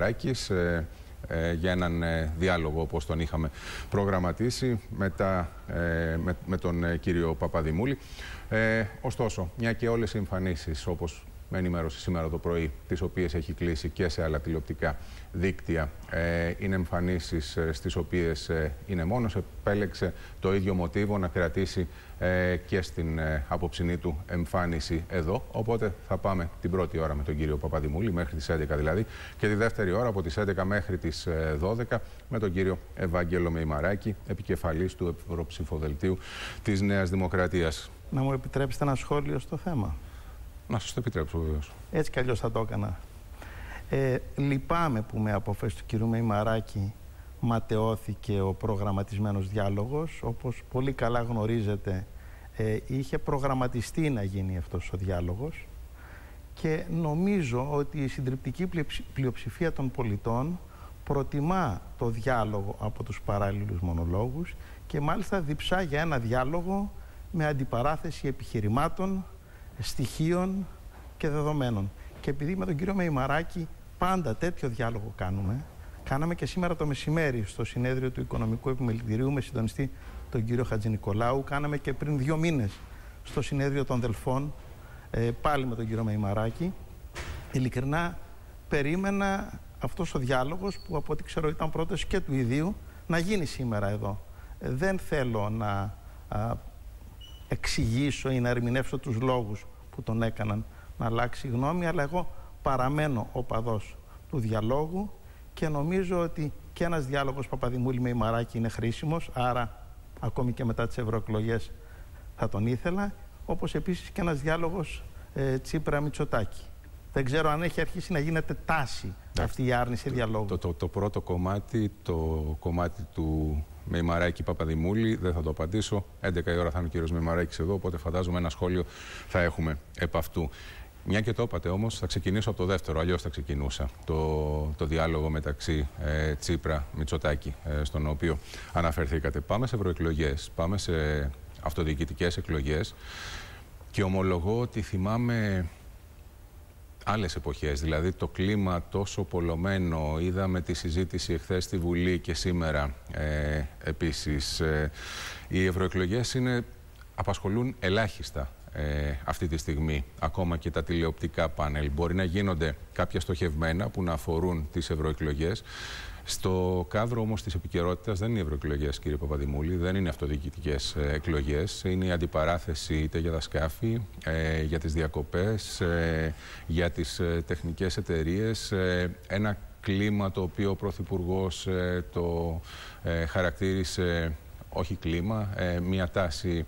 Ράκης, ε, ε, για έναν ε, διάλογο όπως τον είχαμε προγραμματίσει μετά, με, με, τον κύριο Παπαδημούλη. ωστόσο, μια και όλες οι εμφανίσεις όπως με ενημέρωση σήμερα το πρωί, τις οποίες έχει κλείσει και σε άλλα τηλεοπτικά δίκτυα. Ε, είναι εμφανίσεις ε, στις οποίες ε, είναι μόνος. Επέλεξε το ίδιο μοτίβο να κρατήσει ε, και στην ε, απόψινή του εμφάνιση εδώ. Οπότε θα πάμε την πρώτη ώρα με τον κύριο Παπαδημούλη, μέχρι τις 11 δηλαδή, και τη δεύτερη ώρα από τις 11 μέχρι τις 12 με τον κύριο Ευάγγελο Μεϊμαράκη, επικεφαλής του Ευρωψηφοδελτίου της Νέας Δημοκρατίας. Να μου επιτρέψετε ένα σχόλιο στο θέμα. Να σας το επιτρέψω βεβαίως. Έτσι κι αλλιώς θα το έκανα. Ε, λυπάμαι που με αποφές του κυρίου Μεϊμαράκη ματαιώθηκε ο προγραμματισμένος διάλογος. Όπως πολύ καλά γνωρίζετε, ε, είχε προγραμματιστεί να γίνει αυτός ο διάλογος και νομίζω ότι η συντριπτική πλειοψηφία των πολιτών προτιμά το διάλογο από τους παράλληλους μονολόγους και μάλιστα διψά για ένα διάλογο με αντιπαράθεση επιχειρημάτων, στοιχείων και δεδομένων. Και επειδή με τον κύριο Μεϊμαράκη πάντα τέτοιο διάλογο κάνουμε, κάναμε και σήμερα το μεσημέρι στο συνέδριο του Οικονομικού Επιμελητηρίου με συντονιστή τον κύριο Χατζη Νικολάου, κάναμε και πριν δύο μήνες στο συνέδριο των Δελφών, ε, πάλι με τον κύριο Μεϊμαράκη. Ειλικρινά περίμενα αυτός ο διάλογος που από ό,τι ξέρω ήταν πρώτος και του ιδίου να γίνει σήμερα εδώ. Ε, δεν θέλω να εξηγήσω ή να ερμηνεύσω τους λόγους που τον έκαναν να αλλάξει γνώμη, αλλά εγώ παραμένω οπαδός του διαλόγου και νομίζω ότι και ένας διάλογος Παπαδημούλη με Μαράκη είναι χρήσιμος, άρα ακόμη και μετά τις ευρωεκλογές θα τον ήθελα, όπως επίσης και ένας διάλογος ε, Τσίπρα Μητσοτάκη. Δεν ξέρω αν έχει αρχίσει να γίνεται τάση αυτή η άρνηση διαλόγου. Το, το, το, πρώτο κομμάτι, το κομμάτι του Μεϊμαράκη Παπαδημούλη, δεν θα το απαντήσω. 11 η ώρα θα είναι ο κύριος Μεϊμαράκη εδώ, οπότε φαντάζομαι ένα σχόλιο θα έχουμε επ' αυτού. Μια και το είπατε όμως, θα ξεκινήσω από το δεύτερο, αλλιώς θα ξεκινούσα. Το, το διάλογο μεταξύ ε, Τσίπρα Μητσοτάκη, ε, στον οποίο αναφερθήκατε. Πάμε σε ευρωεκλογές, πάμε σε αυτοδιοικητικές εκλογές και ομολογώ ότι θυμάμαι άλλες εποχές, δηλαδή το κλίμα τόσο πολλωμένο, είδαμε τη συζήτηση εχθές στη Βουλή και σήμερα ε, επίσης. Ε, οι ευρωεκλογές είναι, απασχολούν ελάχιστα ε, αυτή τη στιγμή, ακόμα και τα τηλεοπτικά πάνελ. Μπορεί να γίνονται κάποια στοχευμένα που να αφορούν τις ευρωεκλογές. Στο κάδρο όμως της επικαιρότητας δεν είναι οι ευρωεκλογές, κύριε Παπαδημούλη, δεν είναι αυτοδιοικητικές ε, εκλογές. Είναι η αντιπαράθεση είτε για τα σκάφη, ε, για τις διακοπές, ε, για τις τεχνικές εταιρείες. Ένα κλίμα το οποίο ο Πρωθυπουργός το χαρακτήρισε όχι κλίμα, μία τάση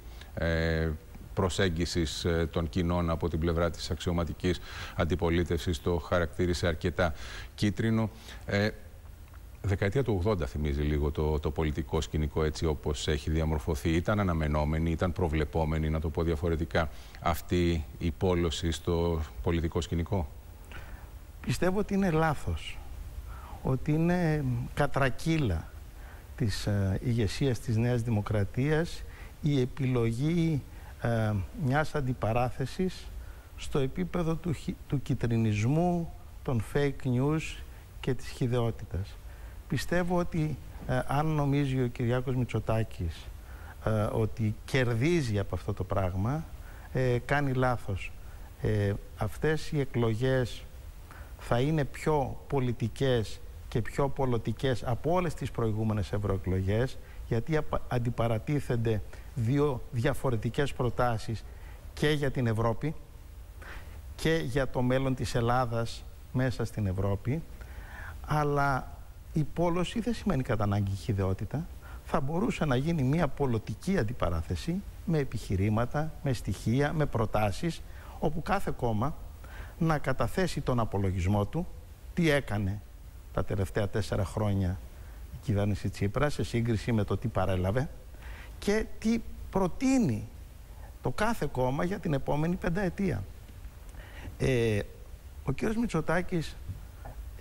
προσέγγισης των κοινών από την πλευρά της αξιωματικής αντιπολίτευσης το χαρακτήρισε αρκετά κίτρινο δεκαετία του 80 θυμίζει λίγο το, το πολιτικό σκηνικό έτσι όπως έχει διαμορφωθεί. Ήταν αναμενόμενη, ήταν προβλεπόμενη, να το πω διαφορετικά, αυτή η πόλωση στο πολιτικό σκηνικό; Πιστεύω ότι είναι λάθος. Ότι είναι κατρακύλα της ε, ηγεσίας της Νέας Δημοκρατίας η επιλογή ε, μιας αντιπαράθεσης στο επίπεδο του, του κυτρινισμού, των fake news και της χιδεότητας. Πιστεύω ότι ε, αν νομίζει ο Κυριάκος Μητσοτάκης ε, ότι κερδίζει από αυτό το πράγμα, ε, κάνει λάθος. Αυτές οι εκλογές θα είναι πιο πολιτικές και πιο πολιτικές από όλες τις προηγούμενες ευρωεκλογές γιατί αντιπαρατίθενται δύο διαφορετικές προτάσεις και για την Ευρώπη και για το μέλλον της Ελλάδας μέσα στην Ευρώπη αλλά η πόλωση δεν σημαίνει κατά ανάγκη χειδεότητα. Θα μπορούσε να γίνει μια πολιτική αντιπαράθεση με επιχειρήματα, με στοιχεία, με προτάσεις, όπου κάθε κόμμα να καταθέσει τον απολογισμό του, τι έκανε τα τελευταία τέσσερα χρόνια η κυβέρνηση Τσίπρας σε σύγκριση με το τι παρέλαβε και τι προτείνει το κάθε κόμμα για την επόμενη πενταετία. Ε, ο κύριος Μητσοτάκης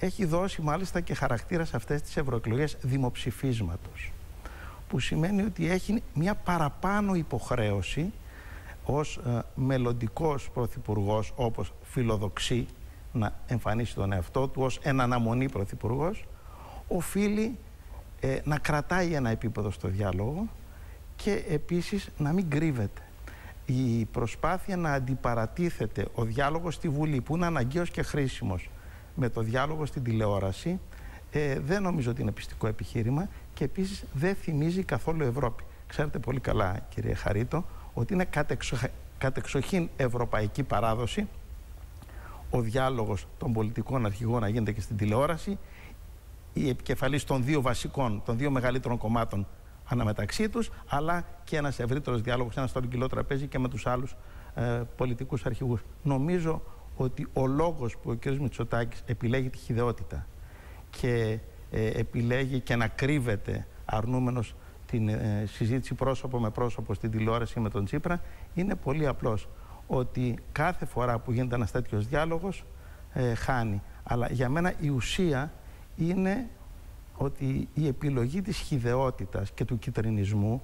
έχει δώσει μάλιστα και χαρακτήρα σε αυτές τις ευρωεκλογές δημοψηφίσματος που σημαίνει ότι έχει μια παραπάνω υποχρέωση ως ε, μελλοντικός πρωθυπουργός όπως φιλοδοξεί να εμφανίσει τον εαυτό του ως ένα αναμονή πρωθυπουργός, οφείλει ε, να κρατάει ένα επίπεδο στο διάλογο και επίσης να μην κρύβεται. Η προσπάθεια να αντιπαρατίθεται ο διάλογος στη Βουλή που είναι αναγκαίος και χρήσιμος με το διάλογο στην τηλεόραση ε, δεν νομίζω ότι είναι πιστικό επιχείρημα και επίσης δεν θυμίζει καθόλου Ευρώπη. Ξέρετε πολύ καλά κύριε Χαρίτο ότι είναι κατεξοχήν ευρωπαϊκή παράδοση ο διάλογος των πολιτικών αρχηγών να γίνεται και στην τηλεόραση η επικεφαλής των δύο βασικών, των δύο μεγαλύτερων κομμάτων αναμεταξύ τους, αλλά και ένας ευρύτερος διάλογος, ένας στον κοινό τραπέζι και με τους άλλους ε, πολιτικούς αρχηγούς. Νομίζω ότι ο λόγος που ο κ. Μητσοτάκης επιλέγει τη χειδαιότητα και ε, επιλέγει και να κρύβεται αρνούμενος την ε, συζήτηση πρόσωπο με πρόσωπο στην τηλεόραση με τον Τσίπρα είναι πολύ απλός ότι κάθε φορά που γίνεται ένας τέτοιος διάλογος ε, χάνει. Αλλά για μένα η ουσία είναι ότι η επιλογή της χιδεότητας και του κυτρινισμού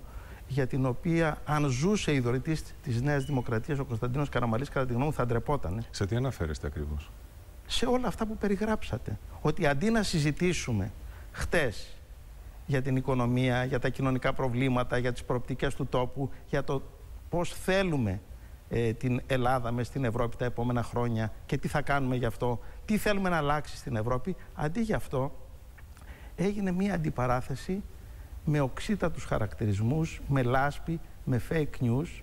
για την οποία αν ζούσε η δωρητής της Νέας Δημοκρατίας ο Κωνσταντίνος Καραμαλής, κατά τη γνώμη μου, θα ντρεπόταν. Σε τι αναφέρεστε ακριβώς, Σε όλα αυτά που περιγράψατε. Ότι αντί να συζητήσουμε χτες για την οικονομία, για τα κοινωνικά προβλήματα, για τις προοπτικές του τόπου, για το πώς θέλουμε ε, την Ελλάδα μες στην Ευρώπη τα επόμενα χρόνια και τι θα κάνουμε γι' αυτό, τι θέλουμε να αλλάξει στην Ευρώπη. Αντί γι' αυτό έγινε μία αντιπαράθεση με οξύτατους χαρακτηρισμούς, με λάσπη, με fake news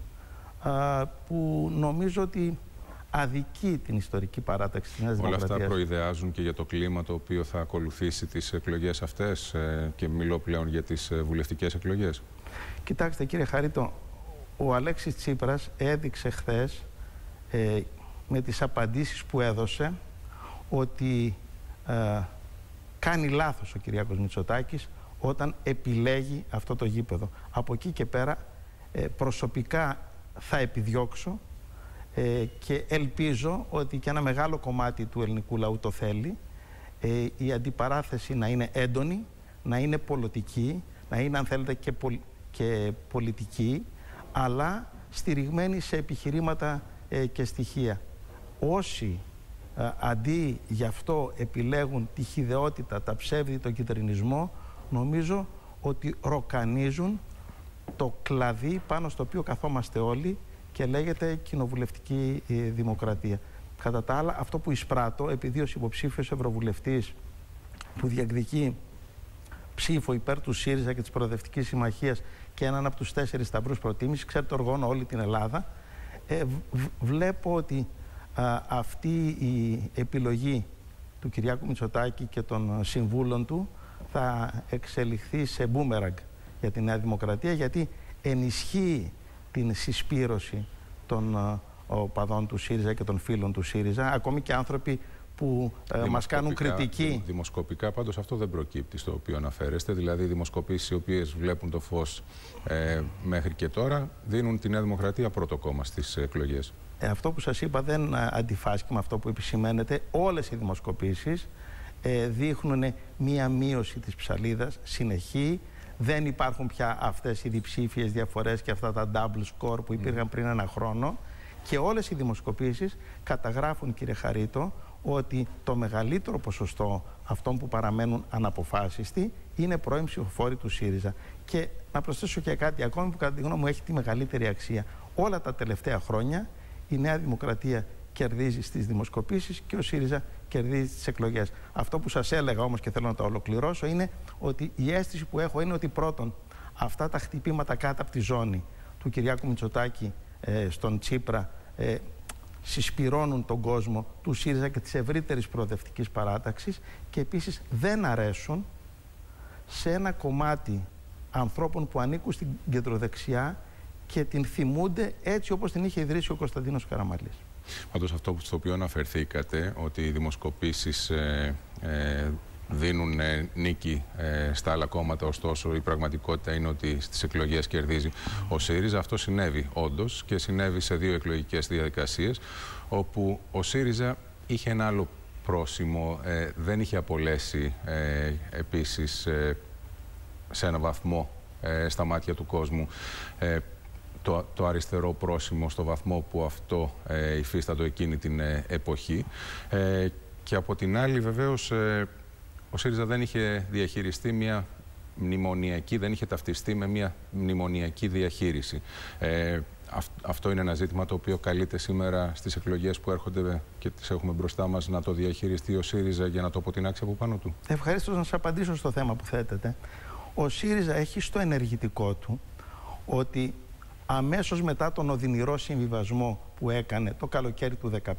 που νομίζω ότι αδικεί την ιστορική παράταξη της Νέας Όλα αυτά προειδεάζουν και για το κλίμα το οποίο θα ακολουθήσει τις εκλογές αυτές ε, και μιλώ πλέον για τις ε, βουλευτικές εκλογές. Κοιτάξτε κύριε Χαρίτο, ο Αλέξης Τσίπρας έδειξε χθες ε, με τις απαντήσεις που έδωσε ότι ε, κάνει λάθος ο Κυριάκος Μητσοτάκης όταν επιλέγει αυτό το γήπεδο. Από εκεί και πέρα ε, προσωπικά θα επιδιώξω ε, και ελπίζω ότι και ένα μεγάλο κομμάτι του ελληνικού λαού το θέλει η αντιπαράθεση να είναι έντονη, να είναι πολιτική, να είναι αν θέλετε και, και πολιτική αλλά στηριγμένη σε επιχειρήματα ε, και στοιχεία. Όσοι ε, αντί γι' αυτό επιλέγουν τη χιδεότητα, τα ψεύδη, τον κυτρινισμό, νομίζω ότι ροκανίζουν το κλαδί πάνω στο οποίο καθόμαστε όλοι και λέγεται κοινοβουλευτική ε, δημοκρατία. Κατά τα άλλα, αυτό που εισπράττω, επειδή ως υποψήφιος ευρωβουλευτής που διεκδικεί ψήφο υπέρ του ΣΥΡΙΖΑ και της Προοδευτικής Συμμαχίας και έναν από τους τέσσερις σταυρούς προτίμησης, ξέρετε οργώνω όλη την Ελλάδα, ε, βλέπω ότι αυτή η επιλογή του Κυριάκου Μητσοτάκη και των συμβούλων του θα εξελιχθεί σε μπούμεραγκ για τη Νέα Δημοκρατία γιατί ενισχύει την συσπήρωση των οπαδών του ΣΥΡΙΖΑ και των φίλων του ΣΥΡΙΖΑ, ακόμη και άνθρωποι που ε, μας κάνουν κριτική. Δημοσκοπικά πάντως αυτό δεν προκύπτει στο οποίο αναφέρεστε. Δηλαδή, οι δημοσκοπήσεις οι οποίες βλέπουν το φως ε, μέχρι και τώρα δίνουν τη Νέα Δημοκρατία πρώτο κόμμα στις εκλογές. Ε, αυτό που σας είπα δεν αντιφάσκει με αυτό που επισημαίνεται. Όλες οι δημοσκοπήσεις ε, δείχνουν μία μείωση της ψαλίδας συνεχή. Δεν υπάρχουν πια αυτές οι διψήφιες διαφορές και αυτά τα double score που υπήρχαν πριν ένα χρόνο. Και όλες οι δημοσκοπήσεις καταγράφουν, κύριε Χαρίτο, ότι το μεγαλύτερο ποσοστό αυτών που παραμένουν αναποφάσιστοι είναι πρώην ψηφοφόροι του ΣΥΡΙΖΑ. Και να προσθέσω και κάτι ακόμη που κατά τη γνώμη μου έχει τη μεγαλύτερη αξία. Όλα τα τελευταία χρόνια η Νέα Δημοκρατία κερδίζει στις δημοσκοπήσεις και ο ΣΥΡΙΖΑ κερδίζει στις εκλογές. Αυτό που σας έλεγα όμως και θέλω να το ολοκληρώσω είναι ότι η αίσθηση που έχω είναι ότι πρώτον αυτά τα χτυπήματα κάτω από τη ζώνη του Κυριάκου Μητσοτάκη ε, στον Τσίπρα ε, συσπυρώνουν τον κόσμο τους ΣΥΡΙΖΑ και της ευρύτερης προοδευτικής παράταξης και επίσης δεν αρέσουν σε ένα κομμάτι ανθρώπων που ανήκουν στην κεντροδεξιά και την θυμούνται έτσι όπως την είχε ιδρύσει ο Κωνσταντίνος Καραμαλής. Πάντως αυτό στο οποίο αναφερθήκατε, ότι οι δημοσκοπήσεις ε, ε, δίνουν ε, νίκη ε, στα άλλα κόμματα, ωστόσο η πραγματικότητα είναι ότι στις εκλογές κερδίζει ο ΣΥΡΙΖΑ. Αυτό συνέβη όντως και συνέβη σε δύο εκλογικές διαδικασίες, όπου ο ΣΥΡΙΖΑ είχε ένα άλλο πρόσημο, ε, δεν είχε απολέσει επίσης σε ένα βαθμό στα μάτια του κόσμου το, το αριστερό πρόσημο στο βαθμό που αυτό υφίστατο εκείνη την εποχή και από την άλλη βεβαίως ε, ο ΣΥΡΙΖΑ δεν είχε διαχειριστεί μια μνημονιακή, δεν είχε ταυτιστεί με μια μνημονιακή διαχείριση. Ε, αυτό είναι ένα ζήτημα το οποίο καλείται σήμερα στις εκλογές που έρχονται και τις έχουμε μπροστά μας να το διαχειριστεί ο ΣΥΡΙΖΑ για να το αποτινάξει από πάνω του. Ευχαριστώ να σας απαντήσω στο θέμα που θέτετε. Ο ΣΥΡΙΖΑ έχει στο ενεργητικό του ότι αμέσως μετά τον οδυνηρό συμβιβασμό που έκανε το καλοκαίρι του 2015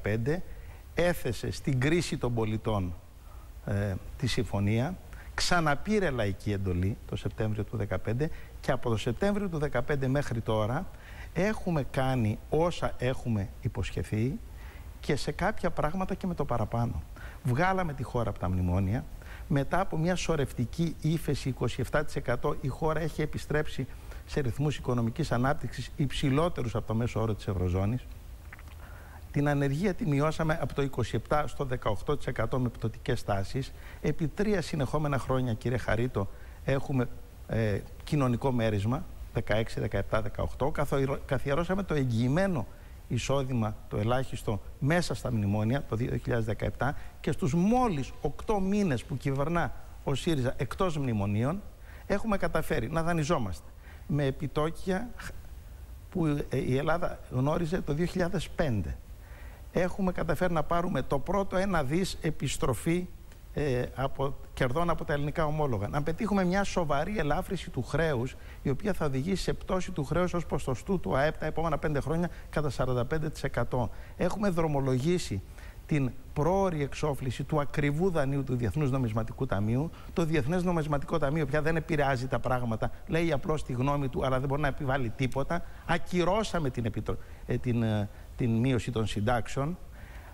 έθεσε στην κρίση των πολιτών ε, τη συμφωνία, ξαναπήρε λαϊκή εντολή το Σεπτέμβριο του 2015 και από το Σεπτέμβριο του 2015 μέχρι τώρα έχουμε κάνει όσα έχουμε υποσχεθεί και σε κάποια πράγματα και με το παραπάνω. Βγάλαμε τη χώρα από τα μνημόνια. Μετά από μια σορευτική ύφεση 27% η χώρα έχει επιστρέψει σε ρυθμούς οικονομικής ανάπτυξης υψηλότερους από το μέσο όρο της Ευρωζώνης. Την ανεργία τη μειώσαμε από το 27% στο 18% με πτωτικές τάσεις. Επί τρία συνεχόμενα χρόνια, κύριε Χαρίτο, έχουμε ε, κοινωνικό μέρισμα, 16, 17, 18. Καθιερώσαμε το εγγυημένο εισόδημα, το ελάχιστο, μέσα στα μνημόνια το 2017 και στους μόλις 8 μήνες που κυβερνά ο ΣΥΡΙΖΑ εκτός μνημονίων, έχουμε καταφέρει να δανειζόμαστε με επιτόκια που ε, η Ελλάδα γνώριζε το 2005. Έχουμε καταφέρει να πάρουμε το πρώτο ένα δις επιστροφή ε, από, κερδών από τα ελληνικά ομόλογα. Να πετύχουμε μια σοβαρή ελάφρυση του χρέους, η οποία θα οδηγήσει σε πτώση του χρέους ως ποσοστού του ΑΕΠ τα επόμενα πέντε χρόνια κατά 45%. Έχουμε δρομολογήσει την πρόορη εξόφληση του ακριβού δανείου του Διεθνούς Νομισματικού Ταμείου. Το Διεθνές Νομισματικό Ταμείο πια δεν επηρεάζει τα πράγματα, λέει απλώς τη γνώμη του, αλλά δεν μπορεί να επιβάλλει τίποτα. Ακυρώσαμε την, ε, την, ε, την μείωση των συντάξεων.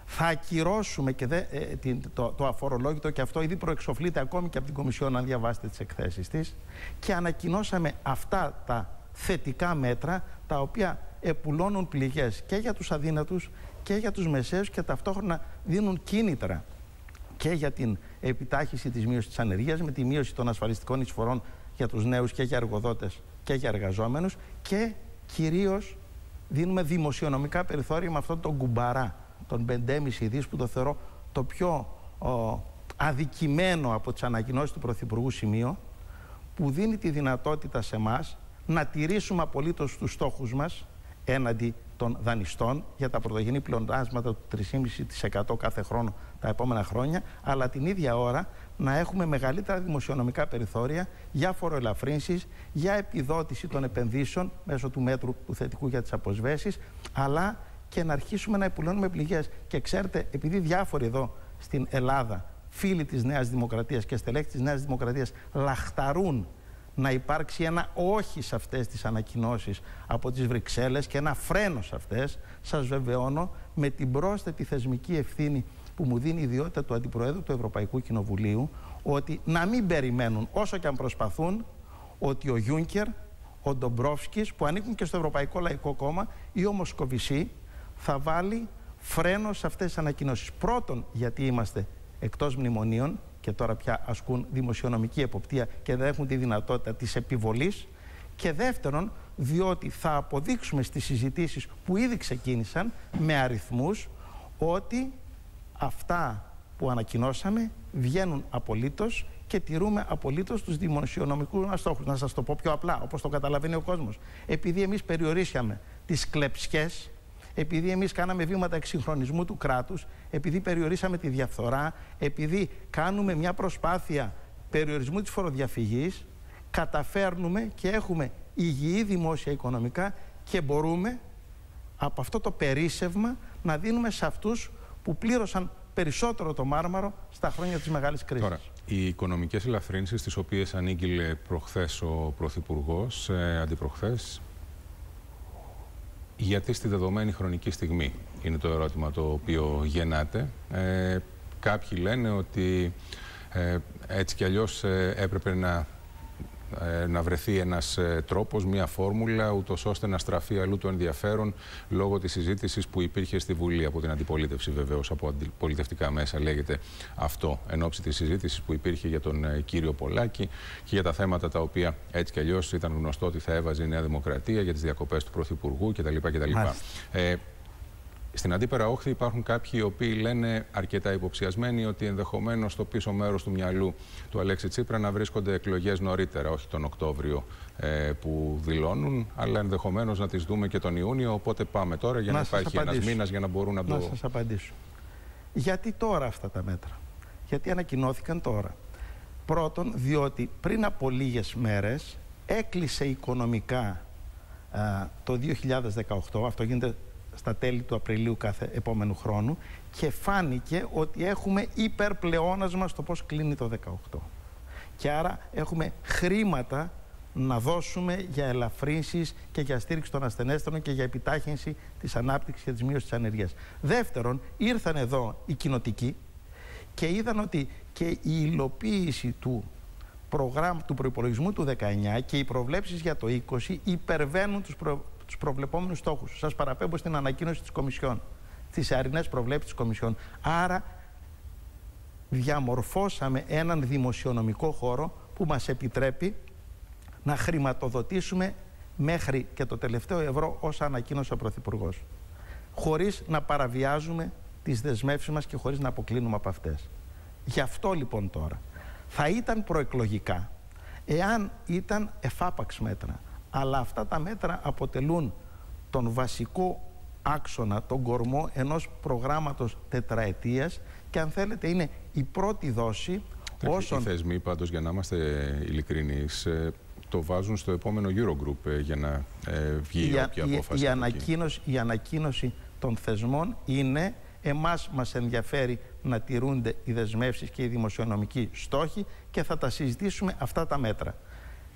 Θα ακυρώσουμε και δε, ε, την, το, το αφορολόγητο και αυτό ήδη προεξοφλείται ακόμη και από την Κομισιόν αν διαβάσετε τις εκθέσεις της και ανακοινώσαμε αυτά τα θετικά μέτρα τα οποία επουλώνουν πληγές και για τους αδύνατους και για τους μεσαίους και ταυτόχρονα δίνουν κίνητρα και για την επιτάχυση της μείωσης της ανεργίας με τη μείωση των ασφαλιστικών εισφορών για τους νέους και για εργοδότες και για εργαζόμενους και κυρίως δίνουμε δημοσιονομικά περιθώρια με αυτόν τον κουμπαρά των 5,5 δις που το θεωρώ το πιο ο, αδικημένο από τις ανακοινώσεις του Πρωθυπουργού σημείο που δίνει τη δυνατότητα σε εμά να τηρήσουμε απολύτως τους στόχους μας έναντι των δανειστών για τα πρωτογενή πλεονάσματα του 3,5% κάθε χρόνο τα επόμενα χρόνια, αλλά την ίδια ώρα να έχουμε μεγαλύτερα δημοσιονομικά περιθώρια για φοροελαφρύνσεις, για επιδότηση των επενδύσεων μέσω του μέτρου του θετικού για τις αποσβέσεις, αλλά και να αρχίσουμε να επουλώνουμε πληγές. Και ξέρετε, επειδή διάφοροι εδώ στην Ελλάδα, φίλοι της Νέας Δημοκρατίας και στελέχοι της Νέας Δημοκρατίας λαχταρούν να υπάρξει ένα όχι σε αυτές τις ανακοινώσεις από τις Βρυξέλλες και ένα φρένο σε αυτές, σας βεβαιώνω με την πρόσθετη θεσμική ευθύνη που μου δίνει η ιδιότητα του Αντιπροέδρου του Ευρωπαϊκού Κοινοβουλίου ότι να μην περιμένουν όσο και αν προσπαθούν ότι ο Γιούνκερ, ο Ντομπρόφσκης που ανήκουν και στο Ευρωπαϊκό Λαϊκό Κόμμα ή ο Μοσκοβισή θα βάλει φρένο σε αυτές τις ανακοινώσεις. Πρώτον γιατί είμαστε εκτός μνημονίων και τώρα πια ασκούν δημοσιονομική εποπτεία και δεν έχουν τη δυνατότητα της επιβολής και δεύτερον διότι θα αποδείξουμε στις συζητήσεις που ήδη ξεκίνησαν με αριθμούς ότι αυτά που ανακοινώσαμε βγαίνουν απολύτως και τηρούμε απολύτως τους δημοσιονομικούς μας στόχους. Να σας το πω πιο απλά, όπως το καταλαβαίνει ο κόσμος. Επειδή εμείς περιορίσαμε τις κλεψιές επειδή εμείς κάναμε βήματα εξυγχρονισμού του κράτους, επειδή περιορίσαμε τη διαφθορά, επειδή κάνουμε μια προσπάθεια περιορισμού της φοροδιαφυγής, καταφέρνουμε και έχουμε υγιή δημόσια οικονομικά και μπορούμε από αυτό το περίσευμα να δίνουμε σε αυτούς που πλήρωσαν περισσότερο το μάρμαρο στα χρόνια της μεγάλης κρίσης. Τώρα, οι οικονομικές ελαφρύνσεις τις οποίες ανήγγειλε προχθές ο Πρωθυπουργός, ε, αντιπροχθές, γιατί στη δεδομένη χρονική στιγμή είναι το ερώτημα το οποίο γεννάται. Ε, κάποιοι λένε ότι ε, έτσι κι αλλιώς ε, έπρεπε να ε, να βρεθεί ένας ε, τρόπος, μια φόρμουλα, ούτως ώστε να στραφεί αλλού το ενδιαφέρον λόγω της συζήτησης που υπήρχε στη Βουλή από την αντιπολίτευση βεβαίως, από αντιπολιτευτικά μέσα λέγεται αυτό, εν ώψη της συζήτησης που υπήρχε για τον ε, κύριο Πολάκη και για τα θέματα τα οποία έτσι κι αλλιώς ήταν γνωστό ότι θα έβαζε η Νέα Δημοκρατία για τις διακοπές του Πρωθυπουργού κτλ. κτλ. Ε, Στην αντίπερα όχθη υπάρχουν κάποιοι οι οποίοι λένε αρκετά υποψιασμένοι ότι ενδεχομένως στο πίσω μέρος του μυαλού του Αλέξη Τσίπρα να βρίσκονται εκλογές νωρίτερα, όχι τον Οκτώβριο ε, που δηλώνουν, αλλά ενδεχομένως να τις δούμε και τον Ιούνιο. Οπότε πάμε τώρα για να, να υπάρχει ένας μήνας για να μπορούν να, να το. Να σας απαντήσω. Γιατί τώρα αυτά τα μέτρα, Γιατί ανακοινώθηκαν τώρα; Πρώτον, διότι πριν από λίγες μέρες έκλεισε οικονομικά το 2018, αυτό γίνεται στα τέλη του Απριλίου κάθε επόμενου χρόνου και φάνηκε ότι έχουμε υπερπλεόνασμα στο πώς κλείνει το 2018. Και άρα έχουμε χρήματα να δώσουμε για ελαφρύνσεις και για στήριξη των ασθενέστερων και για επιτάχυνση της ανάπτυξης και της μείωσης της ανεργίας. Δεύτερον, ήρθαν εδώ οι κοινοτικοί και είδαν ότι και η υλοποίηση του προγράμμα του προϋπολογισμού του 19 και οι προβλέψεις για το 20 υπερβαίνουν τους, προ, τους προβλεπόμενους στόχους. Σας παραπέμπω στην ανακοίνωση της Κομισιόν, τις αρινές προβλέψεις της Κομισιόν. Άρα διαμορφώσαμε έναν δημοσιονομικό χώρο που μας επιτρέπει να χρηματοδοτήσουμε μέχρι και το τελευταίο ευρώ όσα ανακοίνωσε ο Πρωθυπουργός. Χωρίς να παραβιάζουμε τις δεσμεύσεις μας και χωρίς να αποκλίνουμε από αυτές. Γι' αυτό λοιπόν τώρα θα ήταν προεκλογικά εάν ήταν εφάπαξ μέτρα. Αλλά αυτά τα μέτρα αποτελούν τον βασικό άξονα, τον κορμό ενός προγράμματος τετραετίας και αν θέλετε είναι η πρώτη δόση όσων... Οι θεσμοί πάντως για να είμαστε ειλικρινείς ε, το βάζουν στο επόμενο Eurogroup ε, για να ε, βγει η, όποια απόφαση. Η, ανακοίνωση, η ανακοίνωση των θεσμών είναι εμάς μας ενδιαφέρει να τηρούνται οι δεσμεύσεις και οι δημοσιονομικοί στόχοι και θα τα συζητήσουμε αυτά τα μέτρα.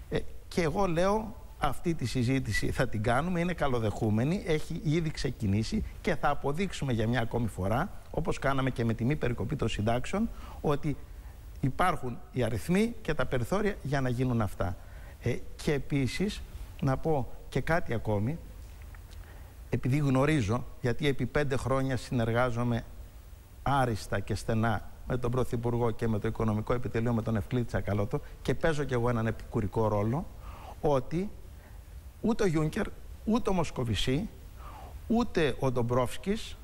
Ε, και εγώ λέω αυτή τη συζήτηση θα την κάνουμε, είναι καλοδεχούμενη, έχει ήδη ξεκινήσει και θα αποδείξουμε για μια ακόμη φορά, όπως κάναμε και με τη μη περικοπή των συντάξεων, ότι υπάρχουν οι αριθμοί και τα περιθώρια για να γίνουν αυτά. Ε, και επίσης να πω και κάτι ακόμη, επειδή γνωρίζω, γιατί επί πέντε χρόνια συνεργάζομαι άριστα και στενά με τον Πρωθυπουργό και με το Οικονομικό Επιτελείο με τον Ευκλή Τσακαλώτο και παίζω κι εγώ έναν επικουρικό ρόλο ότι ούτε ο Γιούνκερ, ούτε ο Μοσκοβισή, ούτε ο Ντομπρόφσκης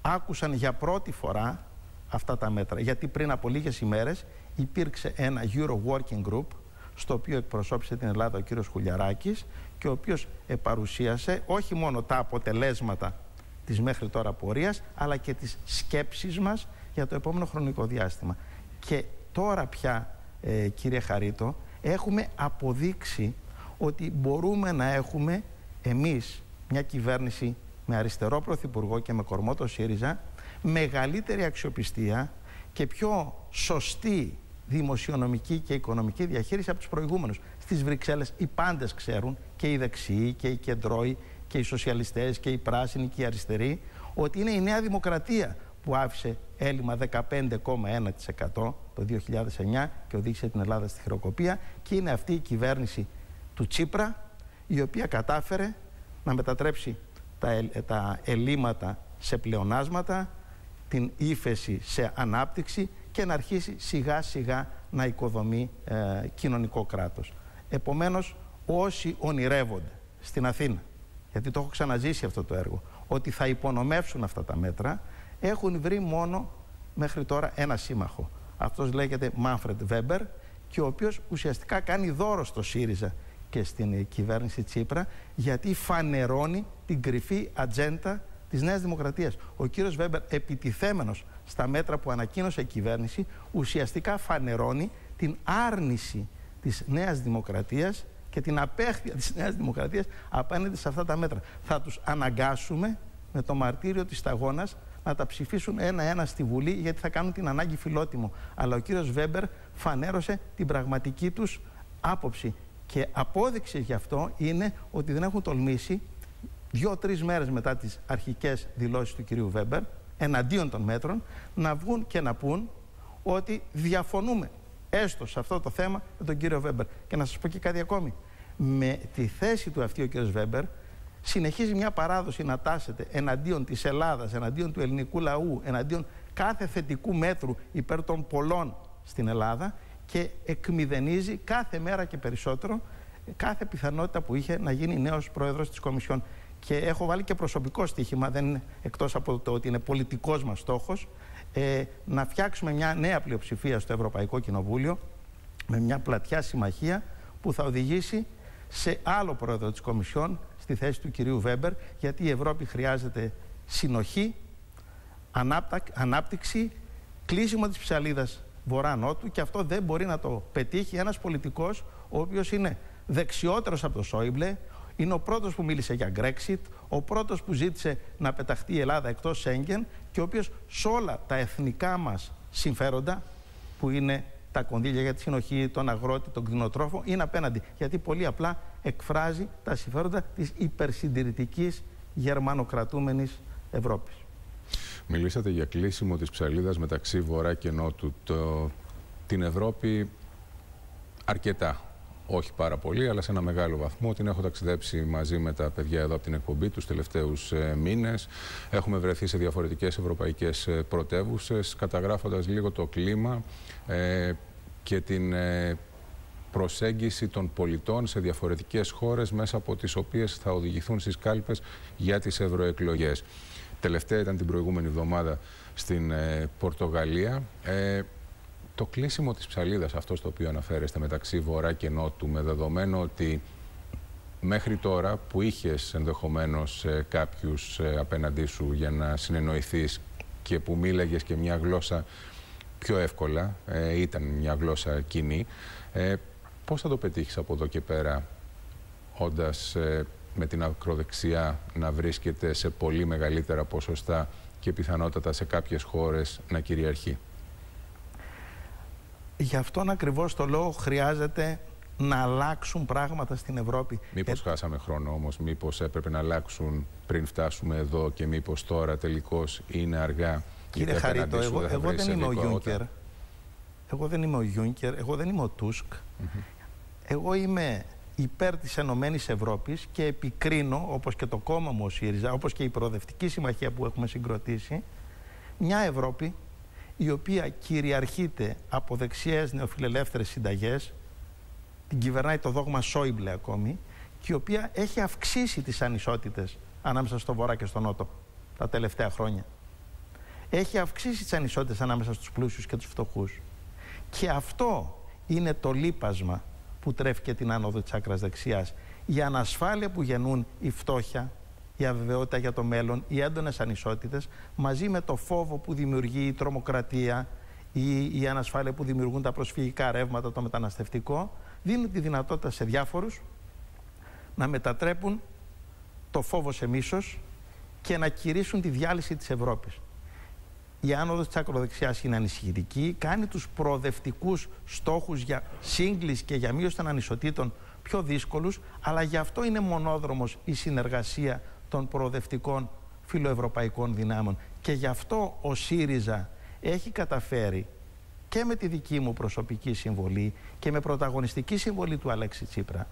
άκουσαν για πρώτη φορά αυτά τα μέτρα. Γιατί πριν από λίγες ημέρες υπήρξε ένα Euro Working Group στο οποίο εκπροσώπησε την Ελλάδα ο κύριος Χουλιαράκης και ο οποίος παρουσίασε όχι μόνο τα αποτελέσματα της μέχρι τώρα πορείας, αλλά και τις σκέψεις μας για το επόμενο χρονικό διάστημα. Και τώρα πια, ε, κύριε Χαρίτο, έχουμε αποδείξει ότι μπορούμε να έχουμε εμείς μια κυβέρνηση με αριστερό πρωθυπουργό και με κορμό το ΣΥΡΙΖΑ μεγαλύτερη αξιοπιστία και πιο σωστή δημοσιονομική και οικονομική διαχείριση από τους προηγούμενους. Στις Βρυξέλλες οι πάντες ξέρουν και οι δεξιοί και οι κεντρώοι και οι σοσιαλιστές και οι πράσινοι και οι αριστεροί ότι είναι η Νέα Δημοκρατία που άφησε έλλειμμα 15,1% το 2009 και οδήγησε την Ελλάδα στη χειροκοπία και είναι αυτή η κυβέρνηση του Τσίπρα η οποία κατάφερε να μετατρέψει τα, τα ελλείμματα σε πλεονάσματα, την ύφεση σε ανάπτυξη και να αρχίσει σιγά σιγά να οικοδομεί ε, κοινωνικό κράτος. Επομένως, όσοι ονειρεύονται στην Αθήνα, γιατί το έχω ξαναζήσει αυτό το έργο, ότι θα υπονομεύσουν αυτά τα μέτρα, έχουν βρει μόνο μέχρι τώρα ένα σύμμαχο. Αυτός λέγεται Μάνφρεντ Βέμπερ και ο οποίος ουσιαστικά κάνει δώρο στο ΣΥΡΙΖΑ και στην κυβέρνηση Τσίπρα γιατί φανερώνει την κρυφή ατζέντα της Νέας Δημοκρατίας. Ο κύριος Βέμπερ, επιτιθέμενος στα μέτρα που ανακοίνωσε η κυβέρνηση, ουσιαστικά φανερώνει την άρνηση της Νέας Δημοκρατίας και την απέχθεια της Νέας Δημοκρατίας απέναντι σε αυτά τα μέτρα. Θα τους αναγκάσουμε με το μαρτύριο της σταγόνας να τα ψηφίσουν ένα-ένα στη Βουλή γιατί θα κάνουν την ανάγκη φιλότιμο. Αλλά ο κύριος Βέμπερ φανέρωσε την πραγματική τους άποψη και απόδειξη γι' αυτό είναι ότι δεν έχουν τολμήσει δύο-τρεις μέρες μετά τις αρχικές δηλώσεις του κυρίου Βέμπερ, εναντίον των μέτρων, να βγουν και να πούν ότι διαφωνούμε έστω σε αυτό το θέμα με τον κύριο Βέμπερ. Και να σας πω και κάτι ακόμη. Με τη θέση του αυτή ο κύριος Βέμπερ συνεχίζει μια παράδοση να τάσεται εναντίον της Ελλάδας, εναντίον του ελληνικού λαού, εναντίον κάθε θετικού μέτρου υπέρ των πολλών στην Ελλάδα και εκμηδενίζει κάθε μέρα και περισσότερο κάθε πιθανότητα που είχε να γίνει νέος πρόεδρος της Κομισιόν. και έχω βάλει και προσωπικό στοίχημα, δεν είναι εκτός από το ότι είναι πολιτικός μας στόχος, ε, να φτιάξουμε μια νέα πλειοψηφία στο Ευρωπαϊκό Κοινοβούλιο με μια πλατιά συμμαχία που θα οδηγήσει σε άλλο πρόεδρο της Κομισιόν στη θέση του κυρίου Βέμπερ γιατί η Ευρώπη χρειάζεται συνοχή, ανάπτυξη, κλείσιμο της ψαλίδας βορρά-νότου και αυτό δεν μπορεί να το πετύχει ένας πολιτικός ο οποίος είναι δεξιότερος από το Σόιμπλε, είναι ο πρώτος που μίλησε για Brexit, ο πρώτος που ζήτησε να πεταχτεί η Ελλάδα εκτός Σέγγεν και ο οποίος σε όλα τα εθνικά μας συμφέροντα που είναι τα κονδύλια για τη συνοχή, τον αγρότη, τον κτηνοτρόφο, είναι απέναντι. Γιατί πολύ απλά εκφράζει τα συμφέροντα της υπερσυντηρητικής γερμανοκρατούμενης Ευρώπης. Μιλήσατε για κλείσιμο της ψαλίδας μεταξύ Βορρά και Νότου. Το, την Ευρώπη αρκετά, όχι πάρα πολύ, αλλά σε ένα μεγάλο βαθμό. Την έχω ταξιδέψει μαζί με τα παιδιά εδώ από την εκπομπή τους τελευταίους ε, μήνες. Έχουμε βρεθεί σε διαφορετικές ευρωπαϊκές ε, πρωτεύουσες, καταγράφοντας λίγο το κλίμα ε, και την ε, προσέγγιση των πολιτών σε διαφορετικές χώρες μέσα από τις οποίες θα οδηγηθούν στις κάλπες για τις ευρωεκλογές. Τελευταία ήταν την προηγούμενη εβδομάδα στην ε, Πορτογαλία. Ε, το κλείσιμο της ψαλίδας, αυτό στο οποίο αναφέρεστε μεταξύ Βορρά και Νότου, με δεδομένο ότι μέχρι τώρα που είχες ενδεχομένως ε, κάποιους ε, απέναντί σου για να συνεννοηθείς και που μίλαγες και μια γλώσσα πιο εύκολα, ε, ήταν μια γλώσσα κοινή, ε, πώς θα το πετύχεις από εδώ και πέρα, όντας με την ακροδεξιά να βρίσκεται σε πολύ μεγαλύτερα ποσοστά και πιθανότατα σε κάποιες χώρες να κυριαρχεί. Γι' αυτόν ακριβώς το λόγο χρειάζεται να αλλάξουν πράγματα στην Ευρώπη. Μήπως ε... χάσαμε χρόνο όμως, μήπως έπρεπε να αλλάξουν πριν φτάσουμε εδώ και μήπως τώρα τελικώς είναι αργά. Κύριε Χαρίτο, εγώ, εγώ δεν είμαι ο Γιούνκερ. Εγώ δεν είμαι ο Γιούνκερ, εγώ δεν είμαι ο Τούσκ. Εγώ είμαι υπέρ της Ενωμένης Ευρώπης και επικρίνω, όπως και το κόμμα μου ο ΣΥΡΙΖΑ, όπως και η προοδευτική συμμαχία που έχουμε συγκροτήσει, μια Ευρώπη η οποία κυριαρχείται από δεξιές νεοφιλελεύθερες συνταγές, την κυβερνάει το δόγμα Σόιμπλε ακόμη, και η οποία έχει αυξήσει τις ανισότητες ανάμεσα στο Βορρά και στο Νότο τα τελευταία χρόνια. Έχει αυξήσει τις ανισότητες ανάμεσα στους πλούσιους και τους φτωχούς. Και αυτό είναι το λείπασμα που τρέφει και την άνοδο της άκρας δεξιάς. Η ανασφάλεια που γεννούν η φτώχεια, η αβεβαιότητα για το μέλλον, οι έντονες ανισότητες, μαζί με το φόβο που δημιουργεί η τρομοκρατία ή η ανασφάλεια που δημιουργούν τα προσφυγικά ρεύματα, το μεταναστευτικό, δίνουν τη δυνατότητα σε διάφορους να μετατρέπουν το φόβο σε μίσος και να κηρύσουν τη διάλυση της Ευρώπης η άνοδος της ακροδεξιάς είναι ανησυχητική, κάνει τους προοδευτικούς στόχους για σύγκληση και για μείωση των ανισοτήτων πιο δύσκολους, αλλά γι' αυτό είναι μονόδρομος η συνεργασία των προοδευτικών φιλοευρωπαϊκών δυνάμεων. Και γι' αυτό ο ΣΥΡΙΖΑ έχει καταφέρει και με τη δική μου προσωπική συμβολή και με πρωταγωνιστική συμβολή του Αλέξη Τσίπρα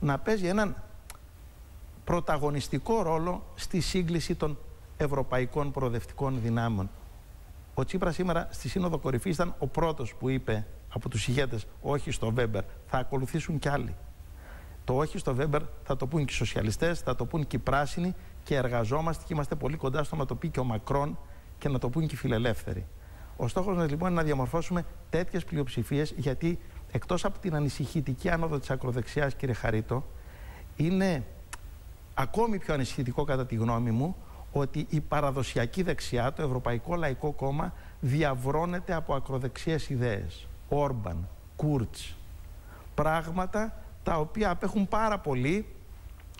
να παίζει έναν πρωταγωνιστικό ρόλο στη σύγκληση των ευρωπαϊκών προοδευτικών δυνάμεων. Ο Τσίπρα σήμερα στη Σύνοδο Κορυφής ήταν ο πρώτος που είπε από τους ηγέτες όχι στο Βέμπερ. Θα ακολουθήσουν κι άλλοι. Το όχι στο Βέμπερ θα το πούν και οι σοσιαλιστές, θα το πούν και οι πράσινοι και εργαζόμαστε και είμαστε πολύ κοντά στο να το πει και ο Μακρόν και να το πούν και οι φιλελεύθεροι. Ο στόχος μας λοιπόν είναι να διαμορφώσουμε τέτοιες πλειοψηφίες γιατί εκτός από την ανησυχητική άνοδο της ακροδεξιάς, κύριε Χαρίτο, είναι ακόμη πιο ανησυχητικό κατά τη γνώμη μου ότι η παραδοσιακή δεξιά, το Ευρωπαϊκό Λαϊκό Κόμμα, διαβρώνεται από ακροδεξιές ιδέες. Όρμπαν, Κούρτς, πράγματα τα οποία απέχουν πάρα πολύ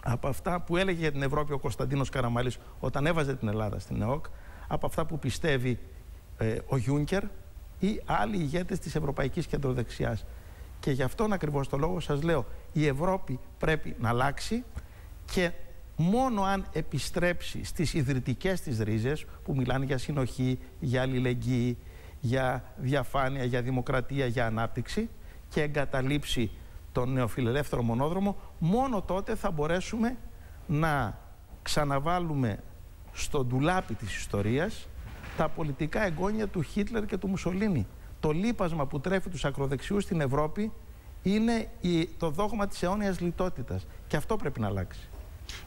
από αυτά που έλεγε για την Ευρώπη ο Κωνσταντίνος Καραμαλής όταν έβαζε την Ελλάδα στην ΕΟΚ, από αυτά που πιστεύει ε, ο Γιούνκερ ή άλλοι ηγέτες της Ευρωπαϊκής Κεντροδεξιάς. Και γι' αυτόν ακριβώς το λόγο σας λέω, η Ευρώπη πρέπει να αλλάξει και μόνο αν επιστρέψει στις ιδρυτικές της ρίζες που μιλάνε για συνοχή, για αλληλεγγύη, για διαφάνεια, για δημοκρατία, για ανάπτυξη και εγκαταλείψει τον νεοφιλελεύθερο μονόδρομο, μόνο τότε θα μπορέσουμε να ξαναβάλουμε στο ντουλάπι της ιστορίας τα πολιτικά εγγόνια του Χίτλερ και του Μουσολίνη. Το λείπασμα που τρέφει τους ακροδεξιούς στην Ευρώπη είναι το δόγμα της αιώνιας λιτότητας και αυτό πρέπει να αλλάξει.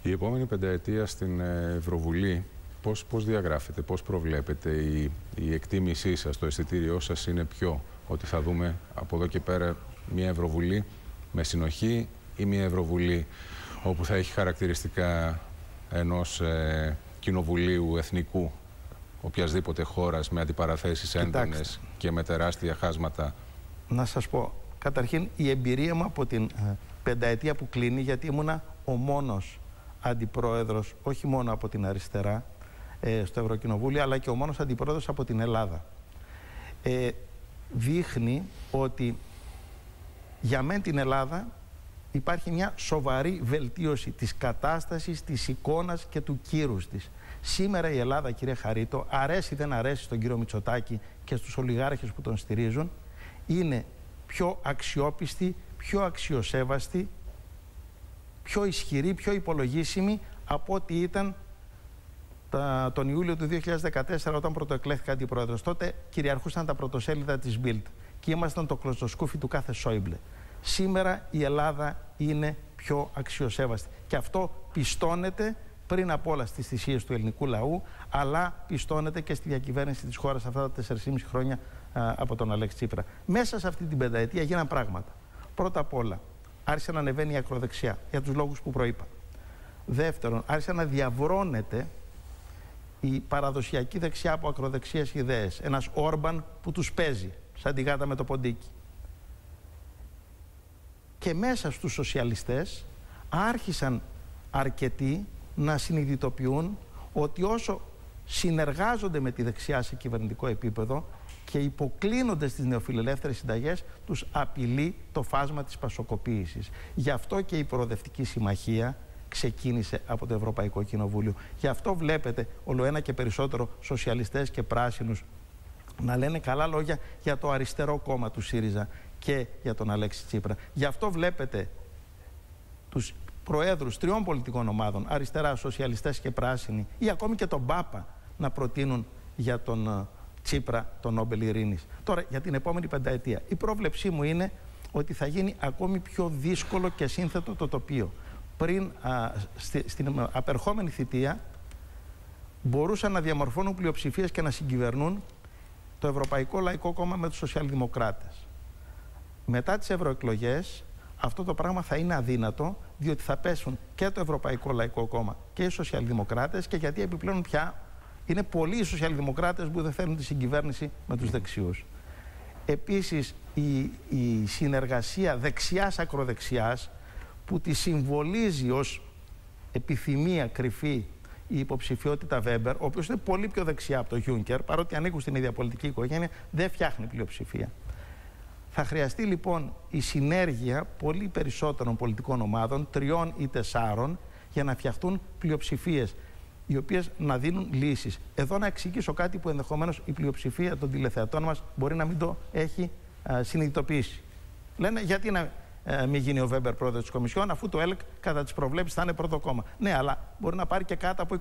Η επόμενη πενταετία στην Ευρωβουλή πώς, πώς διαγράφετε, πώς προβλέπετε η, η εκτίμησή σας, το αισθητήριό σας είναι πιο ότι θα δούμε από εδώ και πέρα μια Ευρωβουλή με συνοχή ή μια Ευρωβουλή όπου θα έχει χαρακτηριστικά ενός ε, κοινοβουλίου εθνικού οποιασδήποτε χώρας με αντιπαραθέσεις έντονες και με τεράστια χάσματα. Να σας πω, καταρχήν η εμπειρία μου από την ε, πενταετία που κλείνει γιατί ήμουνα ο μόνος αντιπρόεδρος όχι μόνο από την αριστερά ε, στο Ευρωκοινοβούλιο αλλά και ο μόνος αντιπρόεδρος από την Ελλάδα. Ε, δείχνει ότι για μεν την Ελλάδα υπάρχει μια σοβαρή βελτίωση της κατάστασης, της εικόνας και του κύρους της. Σήμερα η Ελλάδα, κύριε Χαρίτο, αρέσει ή δεν αρέσει στον κύριο Μητσοτάκη και στους ολιγάρχες που τον στηρίζουν, είναι πιο αξιόπιστη, πιο αξιοσέβαστη, πιο ισχυρή, πιο υπολογίσιμη από ό,τι ήταν τα, τον Ιούλιο του 2014 όταν πρωτοεκλέχθηκα αντιπρόεδρος. Τότε κυριαρχούσαν τα πρωτοσέλιδα της Bild και ήμασταν το κλωστοσκούφι του κάθε Σόιμπλε. Σήμερα η Ελλάδα είναι πιο αξιοσέβαστη και αυτό πιστώνεται πριν από όλα στις θυσίες του ελληνικού λαού αλλά πιστώνεται και στη διακυβέρνηση της χώρας αυτά τα 4,5 χρόνια α, από τον Αλέξη Τσίπρα. Μέσα σε αυτή την πενταετία γίναν πράγματα. Πρώτα απ' όλα άρχισε να ανεβαίνει η ακροδεξιά για τους λόγους που προείπα. Δεύτερον, άρχισε να διαβρώνεται η παραδοσιακή δεξιά από ακροδεξιές ιδέες. Ένας Όρμπαν που τους παίζει, σαν τη γάτα με το ποντίκι. Και μέσα στους σοσιαλιστές άρχισαν αρκετοί να συνειδητοποιούν ότι όσο συνεργάζονται με τη δεξιά σε κυβερνητικό επίπεδο και υποκλίνονται στις νεοφιλελεύθερες συνταγές, τους απειλεί το φάσμα της πασοκοποίησης. Γι' αυτό και η Προοδευτική Συμμαχία ξεκίνησε από το Ευρωπαϊκό Κοινοβούλιο. Γι' αυτό βλέπετε όλο ένα και περισσότερο σοσιαλιστές και πράσινους να λένε καλά λόγια για το αριστερό κόμμα του ΣΥΡΙΖΑ και για τον Αλέξη Τσίπρα. Γι' αυτό βλέπετε τους προέδρους τριών πολιτικών ομάδων, αριστερά, σοσιαλιστές και πράσινοι ή ακόμη και τον Πάπα να προτείνουν για τον ε, Τσίπρα τον Νόμπελ Ειρήνης. Τώρα για την επόμενη πενταετία. Η πρόβλεψή μου είναι ότι θα γίνει ακόμη πιο δύσκολο και σύνθετο το τοπίο πριν α, στην απερχόμενη θητεία μπορούσαν να διαμορφώνουν πλειοψηφίες και να συγκυβερνούν το Ευρωπαϊκό Λαϊκό Κόμμα με τους Σοσιαλδημοκράτες. Μετά τις ευρωεκλογές αυτό το πράγμα θα είναι αδύνατο διότι θα πέσουν και το Ευρωπαϊκό Λαϊκό Κόμμα και οι Σοσιαλδημοκράτες και γιατί επιπλέον πια είναι πολλοί οι Σοσιαλδημοκράτες που δεν θέλουν τη συγκυβέρνηση με τους δεξιούς. Επίσης η, η συνεργασία δεξιάς-ακροδεξιάς που τη συμβολίζει ως επιθυμία κρυφή η υποψηφιότητα Βέμπερ, ο οποίος είναι πολύ πιο δεξιά από το Γιούνκερ, παρότι ανήκουν στην ίδια πολιτική οικογένεια, δεν φτιάχνει πλειοψηφία. Θα χρειαστεί λοιπόν η συνέργεια πολύ περισσότερων πολιτικών ομάδων, τριών ή τεσσάρων, για να φτιαχτούν πλειοψηφίες, οι οποίες να δίνουν λύσεις. Εδώ να εξηγήσω κάτι που ενδεχομένως η πλειοψηφία των τηλεθεατών μας μπορεί να μην το έχει α, συνειδητοποιήσει. Λένε γιατί να ε, μην γίνει ο Βέμπερ πρόεδρος της Κομισιόν, αφού το ΕΛΚ κατά τις προβλέψεις θα είναι πρώτο κόμμα. Ναι, αλλά μπορεί να πάρει και κάτω από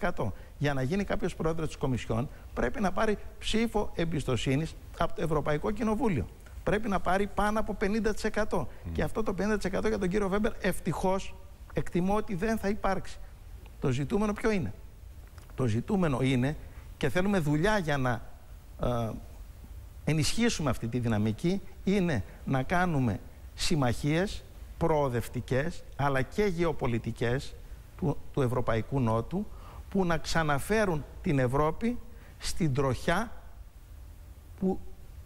25%. Για να γίνει κάποιος πρόεδρος της Κομισιόν, πρέπει να πάρει ψήφο εμπιστοσύνης από το Ευρωπαϊκό Κοινοβούλιο. Πρέπει να πάρει πάνω από 50%. Και αυτό το 50% για τον κύριο Βέμπερ ευτυχώς εκτιμώ ότι δεν θα υπάρξει. Το ζητούμενο ποιο είναι; Το ζητούμενο είναι και θέλουμε δουλειά για να ε, ενισχύσουμε αυτή τη δυναμική είναι να κάνουμε συμμαχίες προοδευτικές αλλά και γεωπολιτικές του, του Ευρωπαϊκού Νότου που να ξαναφέρουν την Ευρώπη στην τροχιά που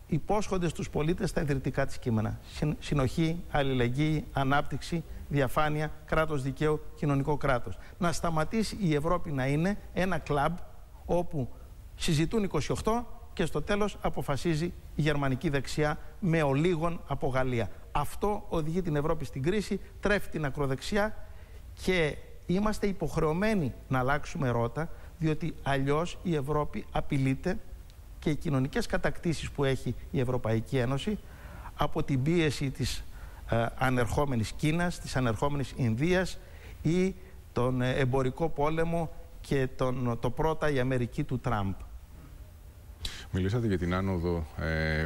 υπόσχονται στους πολίτες τα ιδρυτικά της κείμενα. Συνοχή, αλληλεγγύη, ανάπτυξη, διαφάνεια, κράτος δικαίου, κοινωνικό κράτος. Να σταματήσει η Ευρώπη να είναι ένα κλαμπ όπου συζητούν 28 και στο τέλος αποφασίζει η γερμανική δεξιά με ολίγων από Γαλλία. Αυτό οδηγεί την Ευρώπη στην κρίση, τρέφει την ακροδεξιά και είμαστε υποχρεωμένοι να αλλάξουμε ρότα, διότι αλλιώς η Ευρώπη απειλείται και οι κοινωνικές κατακτήσεις που έχει η Ευρωπαϊκή Ένωση από την πίεση της ε, ανερχόμενης Κίνας, της ανερχόμενης Ινδίας ή τον ε, εμπορικό πόλεμο και τον, το πρώτα η Αμερική του Τραμπ. Μιλήσατε για την άνοδο ε,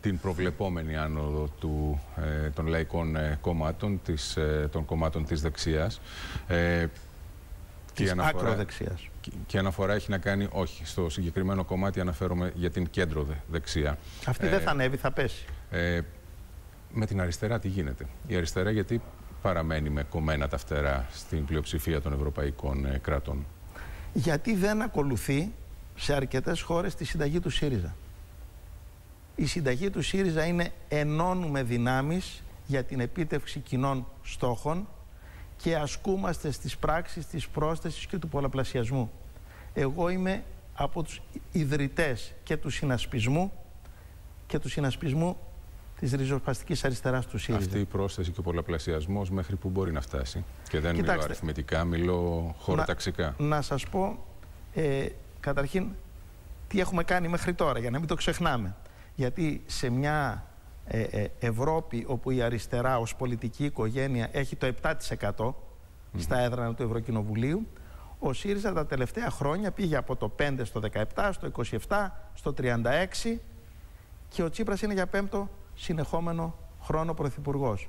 την προβλεπόμενη άνοδο του, ε, των λαϊκών ε, κομμάτων, της, ε, των κομμάτων της δεξιάς. Ε, της αναφορά, ακροδεξιάς. Και, και αναφορά έχει να κάνει, όχι, στο συγκεκριμένο κομμάτι αναφέρομαι για την κέντρο δεξιά. Αυτή δεν θα ανέβει, θα πέσει. Ε, με την αριστερά τι γίνεται; Η αριστερά γιατί παραμένει με κομμένα τα φτερά στην πλειοψηφία των ευρωπαϊκών ε, κρατών; Γιατί δεν ακολουθεί σε αρκετές χώρες τη συνταγή του ΣΥΡΙΖΑ. Η συνταγή του ΣΥΡΙΖΑ είναι ενώνουμε δυνάμεις για την επίτευξη κοινών στόχων και ασκούμαστε στις πράξεις της πρόσθεσης και του πολλαπλασιασμού. Εγώ είμαι από τους ιδρυτές και του συνασπισμού και του συνασπισμού της ριζοσπαστικής αριστεράς του ΣΥΡΙΖΑ. Αυτή η πρόσθεση και ο πολλαπλασιασμός μέχρι που μπορεί να φτάσει. Και δεν Κοιτάξτε, μιλώ αριθμητικά, μιλώ χωροταξικά. Να, να σας πω ε, καταρχήν τι έχουμε κάνει μέχρι τώρα, για να μην το ξεχνάμε. Γιατί σε μια ε, ε, Ευρώπη όπου η αριστερά ως πολιτική οικογένεια έχει το 7% στα έδρανα του Ευρωκοινοβουλίου, ο ΣΥΡΙΖΑ τα τελευταία χρόνια πήγε από το 5% στο 17%, στο 27%, στο 36% και ο Τσίπρας είναι για πέμπτο συνεχόμενο χρόνο πρωθυπουργός.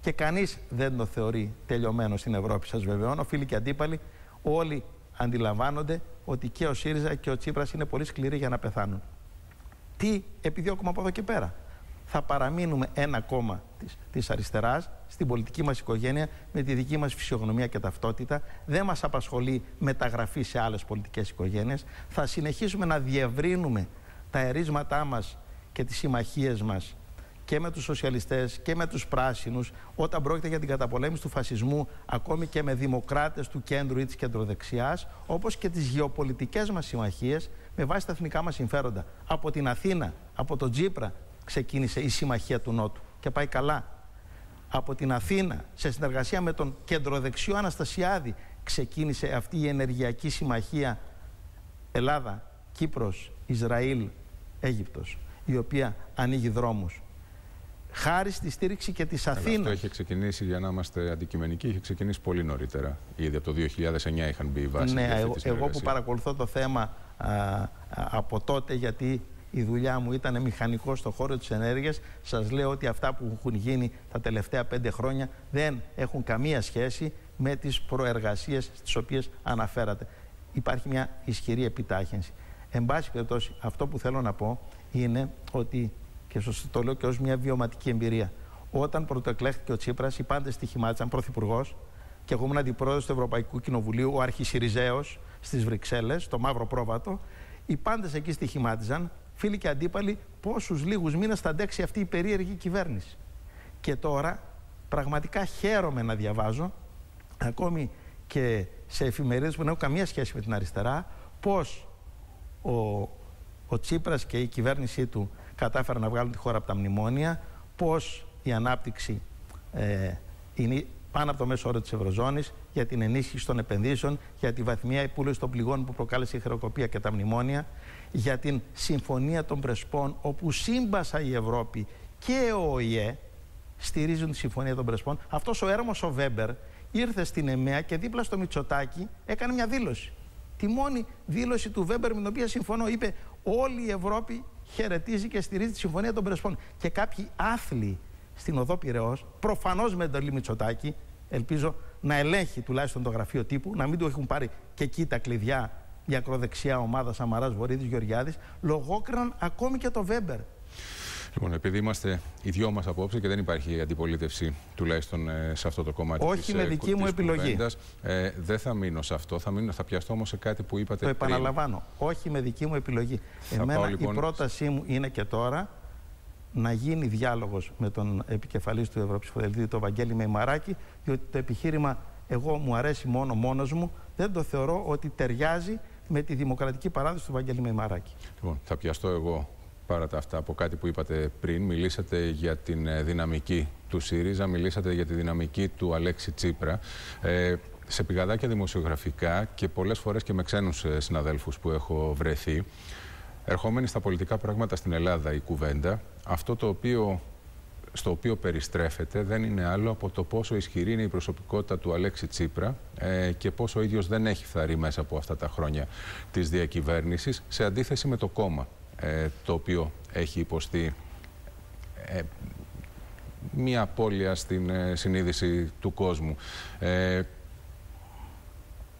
Και κανείς δεν το θεωρεί τελειωμένο στην Ευρώπη, σας βεβαιώνω. Φίλοι και αντίπαλοι, όλοι αντιλαμβάνονται ότι και ο ΣΥΡΙΖΑ και ο Τσίπρας είναι πολύ σκληροί για να πεθάνουν. Τι επιδιώκουμε από εδώ και πέρα; Θα παραμείνουμε ένα κόμμα της, της αριστεράς στην πολιτική μας οικογένεια με τη δική μας φυσιογνωμία και ταυτότητα. Δεν μας απασχολεί μεταγραφή σε άλλες πολιτικές οικογένειες. Θα συνεχίσουμε να διευρύνουμε τα ερίσματά μας και τις συμμαχίες μας και με τους σοσιαλιστές και με τους πράσινους όταν πρόκειται για την καταπολέμηση του φασισμού ακόμη και με δημοκράτες του κέντρου ή της κεντροδεξιάς όπως και τις γεωπολιτικές μας συμμαχίες με βάση τα εθνικά μας συμφέροντα. Από την Αθήνα, από τον Τζίπρα ξεκίνησε η συμμαχία του Νότου και πάει καλά. Από την Αθήνα, σε συνεργασία με τον κεντροδεξιό Αναστασιάδη, ξεκίνησε αυτή η ενεργειακή συμμαχία Ελλάδα, Κύπρος, Ισραήλ, Αίγυπτος, η οποία ανοίγει δρόμους χάρη στη στήριξη και της Αθήνα. Αυτό είχε ξεκινήσει, για να είμαστε αντικειμενικοί, είχε ξεκινήσει πολύ νωρίτερα. Ήδη από το 2009 είχαν μπει οι βάσεις. Ναι, εγώ, εγώ που παρακολουθώ το θέμα α, από τότε, γιατί η δουλειά μου ήταν μηχανικό στον χώρο της ενέργειας, σας λέω ότι αυτά που έχουν γίνει τα τελευταία πέντε χρόνια δεν έχουν καμία σχέση με τις προεργασίες στις οποίες αναφέρατε. Υπάρχει μια ισχυρή επιτάχυνση. Εν πάση περιπτώσει, αυτό που θέλω να πω είναι ότι και το λέω και ως μια βιωματική εμπειρία. Όταν πρωτοεκλέχθηκε ο Τσίπρας, οι πάντες στοιχημάτισαν πρωθυπουργός και εγώ ήμουν αντιπρόεδρος του Ευρωπαϊκού Κοινοβουλίου, ο Αρχισυριζέος στις Βρυξέλλες, το Μαύρο Πρόβατο. Οι πάντες εκεί στοιχημάτιζαν, φίλοι και αντίπαλοι, πόσους λίγους μήνες θα αντέξει αυτή η περίεργη κυβέρνηση. Και τώρα πραγματικά χαίρομαι να διαβάζω, ακόμη και σε εφημερίδες που δεν έχουν καμία σχέση με την αριστερά, πώς ο, ο Τσίπρας και η κυβέρνησή του κατάφεραν να βγάλουν τη χώρα από τα μνημόνια, πώς η ανάπτυξη ε, είναι πάνω από το μέσο όρο της Ευρωζώνης, για την ενίσχυση των επενδύσεων, για τη βαθμία υπούλωση των πληγών που προκάλεσε η χρεοκοπία και τα μνημόνια, για την Συμφωνία των Πρεσπών, όπου σύμπασα η Ευρώπη και ο ΟΗΕ στηρίζουν τη Συμφωνία των Πρεσπών. Αυτός ο έρμος ο Βέμπερ ήρθε στην ΕΜΕΑ και δίπλα στο Μητσοτάκι έκανε μια δήλωση. Τη μόνη δήλωση του Βέμπερ με την οποία συμφωνώ είπε όλη η Ευρώπη χαιρετίζει και στηρίζει τη Συμφωνία των Πρεσπών. Και κάποιοι άθλοι στην οδό Πυραιός, προφανώς με τον Μητσοτάκη, ελπίζω να ελέγχει τουλάχιστον το γραφείο τύπου, να μην του έχουν πάρει και εκεί τα κλειδιά η ακροδεξιά ομάδα Σαμαράς Βορύδης Γεωργιάδης, λογόκριναν ακόμη και το Βέμπερ. Λοιπόν, επειδή είμαστε οι δυο μας απόψε και δεν υπάρχει αντιπολίτευση τουλάχιστον ε, σε αυτό το κομμάτι Όχι της, με ε, δική μου επιλογή. ε, δεν θα μείνω σε αυτό. Θα, μείνω, θα πιαστώ όμως σε κάτι που είπατε. Το επαναλαμβάνω. Όχι με δική μου επιλογή. Εμένα λοιπόν... η πρότασή μου είναι και τώρα να γίνει διάλογος με τον επικεφαλής του Ευρωψηφοδελτίου, τον Βαγγέλη Μεϊμαράκη, διότι το επιχείρημα εγώ μου αρέσει μόνο μόνος μου, δεν το θεωρώ ότι ταιριάζει με τη δημοκρατική παράδοση του Βαγγέλη Μεϊμαράκη. Λοιπόν, θα πιαστώ εγώ παρά τα αυτά από κάτι που είπατε πριν. Μιλήσατε για την ε, δυναμική του ΣΥΡΙΖΑ, μιλήσατε για τη δυναμική του Αλέξη Τσίπρα. Ε, σε πηγαδάκια δημοσιογραφικά και πολλές φορές και με ξένους ε, συναδέλφους που έχω βρεθεί, ερχόμενοι στα πολιτικά πράγματα στην Ελλάδα η κουβέντα, αυτό το οποίο στο οποίο περιστρέφεται δεν είναι άλλο από το πόσο ισχυρή είναι η προσωπικότητα του Αλέξη Τσίπρα ε, και πόσο ο ίδιος δεν έχει φθαρεί μέσα από αυτά τα χρόνια της διακυβέρνησης σε αντίθεση με το κόμμα. Ε, το οποίο έχει υποστεί ε, μία απώλεια στην συνείδηση του κόσμου.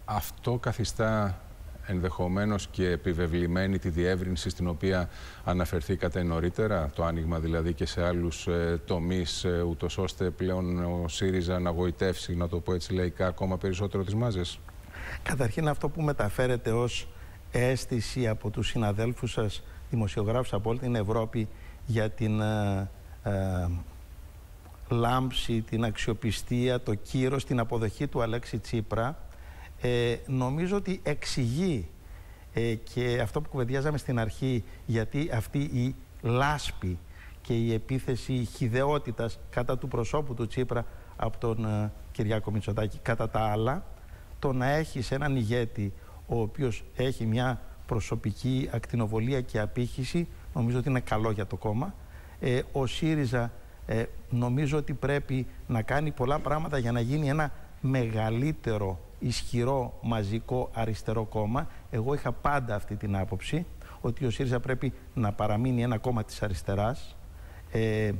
αυτό καθιστά ενδεχομένως και επιβεβλημένη τη διεύρυνση στην οποία αναφερθήκατε νωρίτερα, το άνοιγμα δηλαδή και σε άλλους ε, τομείς, ε, ούτως ώστε πλέον ο ΣΥΡΙΖΑ να γοητεύσει, να το πω έτσι λαϊκά, ακόμα περισσότερο τις μάζες; Καταρχήν αυτό που μεταφέρετε ως αίσθηση από τους συναδέλφους σας, δημοσιογράφους από όλη την Ευρώπη για την ε, ε, λάμψη, την αξιοπιστία, το κύρος, την αποδοχή του Αλέξη Τσίπρα ε, νομίζω ότι εξηγεί ε, και αυτό που κουβεντιάζαμε στην αρχή γιατί αυτή η λάσπη και η επίθεση χιδεότητας κατά του προσώπου του Τσίπρα από τον ε, Κυριάκο Μητσοτάκη κατά τα άλλα το να έχει έναν ηγέτη ο οποίος έχει μια προσωπική ακτινοβολία και απήχηση νομίζω ότι είναι καλό για το κόμμα ε, ο ΣΥΡΙΖΑ ε, νομίζω ότι πρέπει να κάνει πολλά πράγματα για να γίνει ένα μεγαλύτερο ισχυρό μαζικό αριστερό κόμμα. Εγώ είχα πάντα αυτή την άποψη ότι ο ΣΥΡΙΖΑ πρέπει να παραμείνει ένα κόμμα της αριστεράς ε,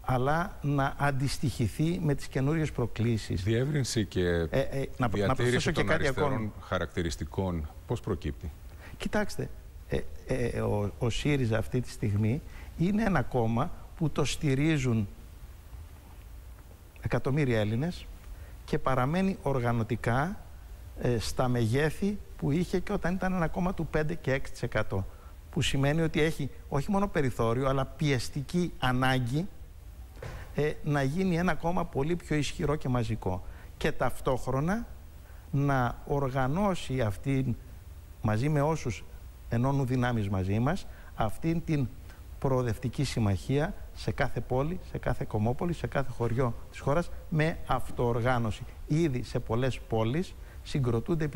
αλλά να αντιστοιχηθεί με τις καινούριες προκλήσεις. Διεύρυνση και ε, ε, να, διατήρηση να των και αριστερών χαρακτηριστικών πώς προκύπτει; Κοιτάξτε, ε, ε, ο, ο ΣΥΡΙΖΑ αυτή τη στιγμή είναι ένα κόμμα που το στηρίζουν εκατομμύρια Έλληνες και παραμένει οργανωτικά ε, στα μεγέθη που είχε και όταν ήταν ένα κόμμα του 5 και 6%. Που σημαίνει ότι έχει όχι μόνο περιθώριο, αλλά πιεστική ανάγκη ε, να γίνει ένα κόμμα πολύ πιο ισχυρό και μαζικό. Και ταυτόχρονα να οργανώσει αυτήν, μαζί με όσους ενώνουν δυνάμεις μαζί μας, αυτήν την προοδευτική συμμαχία σε κάθε πόλη, σε κάθε κομμόπολη, σε κάθε χωριό της χώρας με αυτοοργάνωση. Ήδη σε πολλές πόλεις συγκροτούνται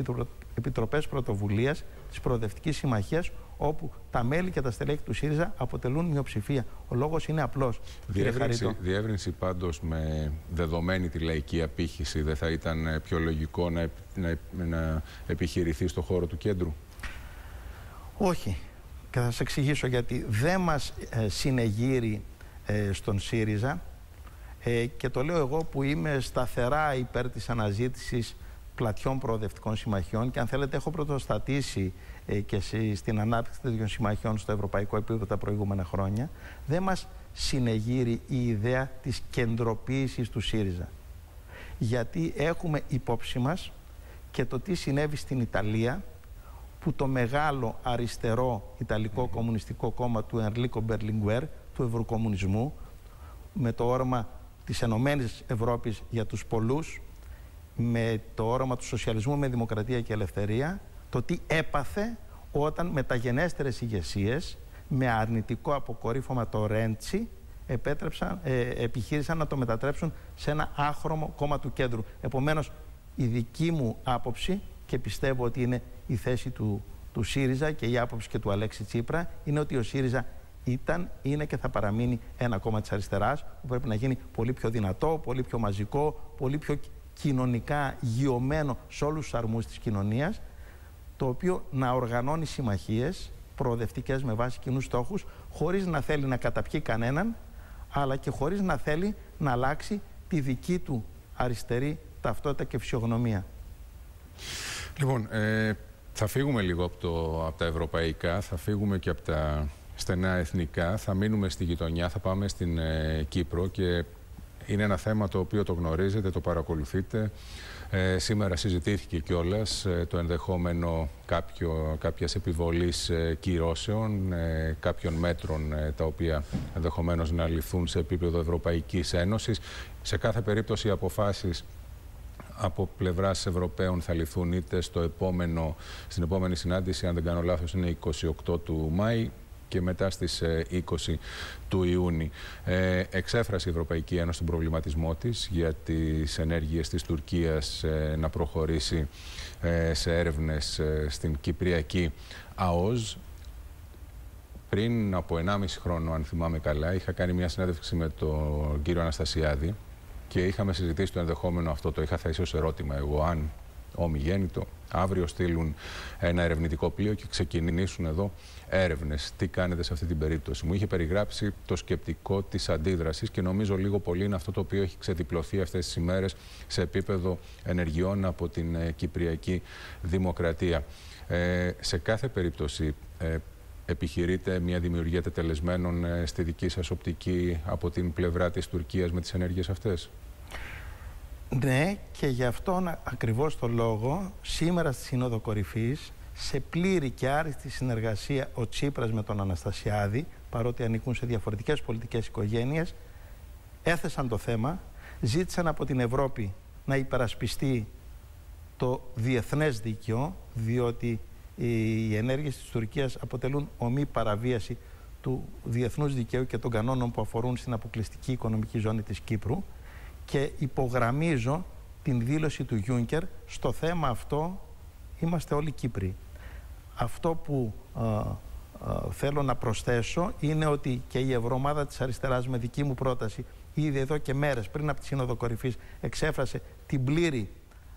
επιτροπές πρωτοβουλίας της Προοδευτικής Συμμαχίας όπου τα μέλη και τα στελέχη του ΣΥΡΙΖΑ αποτελούν μειοψηφία. Ο λόγος είναι απλός. Διεύρυνση, διεύρυνση πάντως με δεδομένη τη λαϊκή απήχηση δεν θα ήταν πιο λογικό να, να, να επιχειρηθεί στο χώρο του κέντρου; Όχι. Και θα σας εξηγήσω γιατί δεν μας ε, συνεγείρει ε, στον ΣΥΡΙΖΑ ε, και το λέω εγώ που είμαι σταθερά υπέρ της αναζήτησης πλατιών προοδευτικών συμμαχιών και αν θέλετε έχω πρωτοστατήσει ε, και στην ανάπτυξη τέτοιων συμμαχιών στο ευρωπαϊκό επίπεδο τα προηγούμενα χρόνια δεν μας συνεγείρει η ιδέα της κεντροποίησης του ΣΥΡΙΖΑ. Γιατί έχουμε υπόψη μας και το τι συνέβη στην Ιταλία που το μεγάλο αριστερό Ιταλικό Κομμουνιστικό Κόμμα του Ενρλίκο Μπερλιγκουέρ του ευρωκομμουνισμού με το όραμα της Ενωμένης Ευρώπης για τους πολλούς με το όραμα του σοσιαλισμού με δημοκρατία και ελευθερία το τι έπαθε όταν μεταγενέστερες ηγεσίες με αρνητικό αποκορύφωμα το Ρέντσι επέτρεψαν, ε, επιχείρησαν να το μετατρέψουν σε ένα άχρωμο κόμμα του κέντρου. Επομένως η δική μου άποψη και πιστεύω ότι είναι η θέση του, του ΣΥΡΙΖΑ και η άποψη και του Αλέξη Τσίπρα είναι ότι ο ΣΥΡΙΖΑ ήταν, είναι και θα παραμείνει ένα κόμμα της αριστεράς που πρέπει να γίνει πολύ πιο δυνατό, πολύ πιο μαζικό, πολύ πιο κοινωνικά γιωμένο σε όλους τους αρμούς της κοινωνίας το οποίο να οργανώνει συμμαχίες προοδευτικές με βάση κοινούς στόχους χωρίς να θέλει να καταπιεί κανέναν αλλά και χωρίς να θέλει να αλλάξει τη δική του αριστερή ταυτότητα και φυσιογνωμία. Λοιπόν, ε, θα φύγουμε λίγο από, το, από τα ευρωπαϊκά, θα φύγουμε και από τα στενά εθνικά, θα μείνουμε στη γειτονιά, θα πάμε στην ε, Κύπρο και είναι ένα θέμα το οποίο το γνωρίζετε, το παρακολουθείτε. Ε, σήμερα συζητήθηκε κιόλας ε, το ενδεχόμενο κάποιο, κάποιας επιβολής ε, κυρώσεων, ε, κάποιων μέτρων τα οποία ενδεχομένως να ληφθούν σε επίπεδο Ευρωπαϊκής Ένωσης. Σε κάθε περίπτωση οι αποφάσεις από πλευράς Ευρωπαίων θα ληφθούν είτε στο επόμενο, στην επόμενη συνάντηση, αν δεν κάνω λάθος, είναι 28 του Μάη και μετά στις 20 ε, του Ιούνιου. Ε, εξέφρασε η Ευρωπαϊκή Ένωση τον προβληματισμό της για τις ενέργειες της Τουρκίας ε, να προχωρήσει ε, σε έρευνες στην Κυπριακή ΑΟΖ. Πριν από 1,5 χρόνο, αν θυμάμαι καλά, είχα κάνει μια συνέντευξη με τον κύριο Αναστασιάδη και είχαμε συζητήσει το ενδεχόμενο αυτό, το είχα θέσει ως ερώτημα εγώ, αν ομιγέννητο αύριο στείλουν ένα ερευνητικό πλοίο και ξεκινήσουν εδώ έρευνες. Τι κάνετε σε αυτή την περίπτωση; Μου είχε περιγράψει το σκεπτικό της αντίδρασης και νομίζω λίγο πολύ είναι αυτό το οποίο έχει ξεδιπλωθεί αυτές τις ημέρες σε επίπεδο ενεργειών από την ε, Κυπριακή Δημοκρατία. Ε, σε κάθε περίπτωση, ε, επιχειρείτε μια δημιουργία τετελεσμένων ε, στη δική σας οπτική από την πλευρά της Τουρκίας με τις ενέργειες αυτές; Ναι, και γι' αυτόν ακριβώς το λόγο σήμερα στη Σύνοδο Κορυφής σε πλήρη και άριστη συνεργασία ο Τσίπρας με τον Αναστασιάδη παρότι ανήκουν σε διαφορετικές πολιτικές οικογένειες έθεσαν το θέμα, ζήτησαν από την Ευρώπη να υπερασπιστεί το διεθνές δίκαιο διότι οι ενέργειες της Τουρκίας αποτελούν ομή παραβίαση του διεθνούς δικαίου και των κανόνων που αφορούν στην αποκλειστική οικονομική ζώνη της Κύπρου και υπογραμμίζω την δήλωση του Γιούνκερ στο θέμα αυτό είμαστε όλοι Κύπροι. Αυτό που θέλω να προσθέσω είναι ότι και η Ευρωομάδα της Αριστεράς με δική μου πρόταση ήδη εδώ και μέρες πριν από τη Σύνοδο Κορυφής εξέφρασε την πλήρη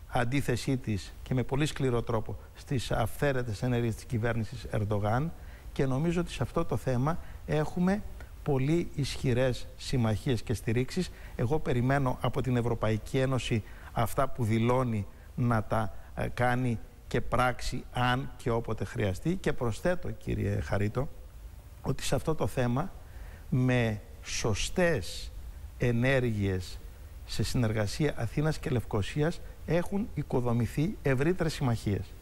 αντίθεσή της και με πολύ σκληρό τρόπο στις αυθαίρετες ενέργειες της κυβέρνησης Ερντογάν και νομίζω ότι σε αυτό το θέμα έχουμε πολύ ισχυρές συμμαχίες και στηρίξεις. Εγώ περιμένω από την Ευρωπαϊκή Ένωση αυτά που δηλώνει να τα ε, κάνει και πράξη αν και όποτε χρειαστεί και προσθέτω κύριε Χαρίτο ότι σε αυτό το θέμα με σωστές ενέργειες σε συνεργασία Αθήνας και Λευκοσίας έχουν οικοδομηθεί ευρύτερες συμμαχίες.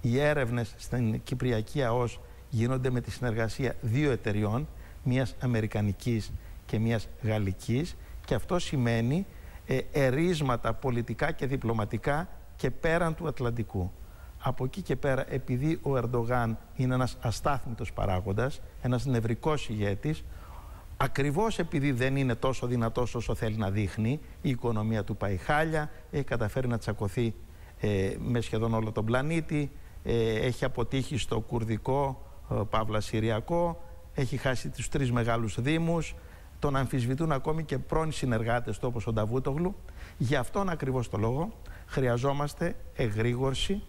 Οι έρευνες στην Κυπριακή ΑΟΣ γίνονται με τη συνεργασία δύο εταιριών, μιας Αμερικανικής και μιας Γαλλικής και αυτό σημαίνει ε, ερίσματα πολιτικά και διπλωματικά και πέραν του Ατλαντικού. Από εκεί και πέρα, επειδή ο Ερντογάν είναι ένας αστάθμητος παράγοντας, ένας νευρικός ηγέτης, Ακριβώς επειδή δεν είναι τόσο δυνατός όσο θέλει να δείχνει, η οικονομία του πάει χάλια, έχει καταφέρει να τσακωθεί ε, με σχεδόν όλο τον πλανήτη, ε, έχει αποτύχει στο κουρδικό, ε, παύλα συριακό, έχει χάσει τους τρεις μεγάλους δήμους, τον αμφισβητούν ακόμη και πρώην συνεργάτες του όπως ο Νταβούτογλου. Γι' αυτόν ακριβώς το λόγο χρειαζόμαστε εγρήγορση,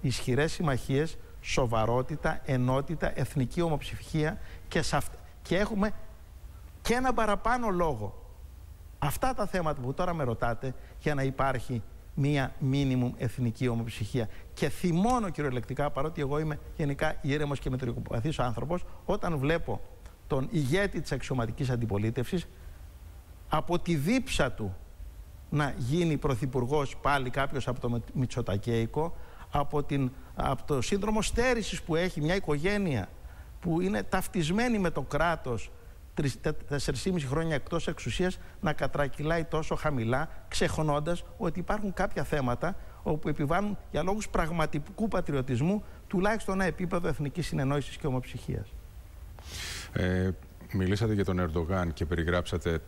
ισχυρές συμμαχίες, σοβαρότητα, ενότητα, εθνική ομοψηφία και, και έχουμε και ένα παραπάνω λόγο. Αυτά τα θέματα που τώρα με ρωτάτε για να υπάρχει μία μίνιμουμ εθνική ομοψυχία. Και θυμώνω κυριολεκτικά, παρότι εγώ είμαι γενικά ήρεμος και μετρικοπαθή άνθρωπος, όταν βλέπω τον ηγέτη της αξιωματικής αντιπολίτευσης από τη δίψα του να γίνει πρωθυπουργός πάλι κάποιος από το Μητσοτακέικο, από, την, από το σύνδρομο στέρησης που έχει μια οικογένεια που είναι ταυτισμένη με το κράτος 4,5 χρόνια εκτός εξουσίας να κατρακυλάει τόσο χαμηλά, ξεχνώντας ότι υπάρχουν κάποια θέματα όπου επιβάλλουν για λόγους πραγματικού πατριωτισμού τουλάχιστον ένα επίπεδο εθνικής συνεννόησης και ομοψυχίας. Ε, μιλήσατε για τον Ερντογάν και περιγράψατε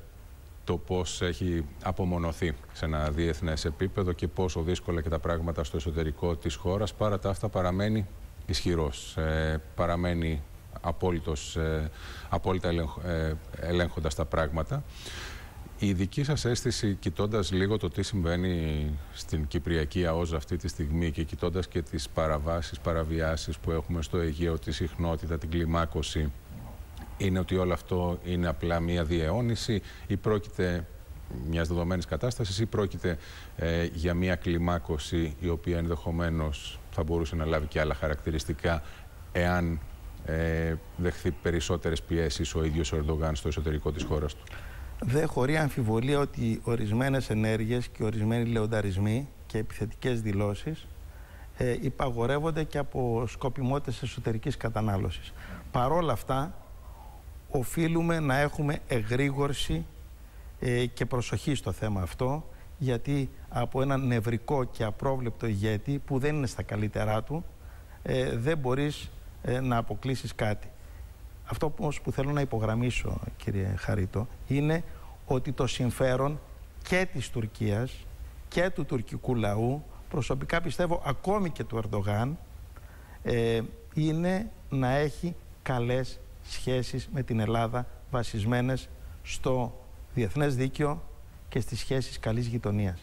το πώς έχει απομονωθεί σε ένα διεθνές επίπεδο και πόσο δύσκολα και τα πράγματα στο εσωτερικό της χώρας. Παρά τα αυτά παραμένει ισχυρός, ε, παραμένει απόλυτος, ε, απόλυτα ε, ελέγχοντας τα πράγματα. Η δική σας αίσθηση, κοιτώντας λίγο το τι συμβαίνει στην Κυπριακή ΑΟΖ αυτή τη στιγμή και κοιτώντας και τις παραβάσεις, παραβιάσεις που έχουμε στο Αιγαίο, τη συχνότητα, την κλιμάκωση, είναι ότι όλο αυτό είναι απλά μία διαιώνιση ή πρόκειται μιας δεδομένης κατάστασης ή πρόκειται ε, για μια κλιμάκωση η οποία ενδεχομένως θα μπορούσε να λάβει και άλλα χαρακτηριστικά εάν ε, δεχθεί περισσότερες πιέσεις ο ίδιος ο Ερντογάν στο εσωτερικό της χώρας του; Δεν χωρεί αμφιβολία ότι ορισμένες ενέργειες και ορισμένοι λεονταρισμοί και επιθετικές δηλώσεις ε, υπαγορεύονται και από σκοπιμότητες εσωτερικής κατανάλωσης. Παρόλα αυτά, οφείλουμε να έχουμε εγρήγορση ε, και προσοχή στο θέμα αυτό, γιατί από ένα νευρικό και απρόβλεπτο ηγέτη που δεν είναι στα καλύτερά του, ε, δεν μπορείς ε, να αποκλείσεις κάτι. Αυτό που θέλω να υπογραμμίσω, κύριε Χαρίτο, είναι ότι το συμφέρον και της Τουρκίας και του τουρκικού λαού, προσωπικά πιστεύω ακόμη και του Ερντογάν, ε, είναι να έχει καλές σχέσεις με την Ελλάδα βασισμένες στο διεθνές δίκαιο και στις σχέσεις καλής γειτονίας.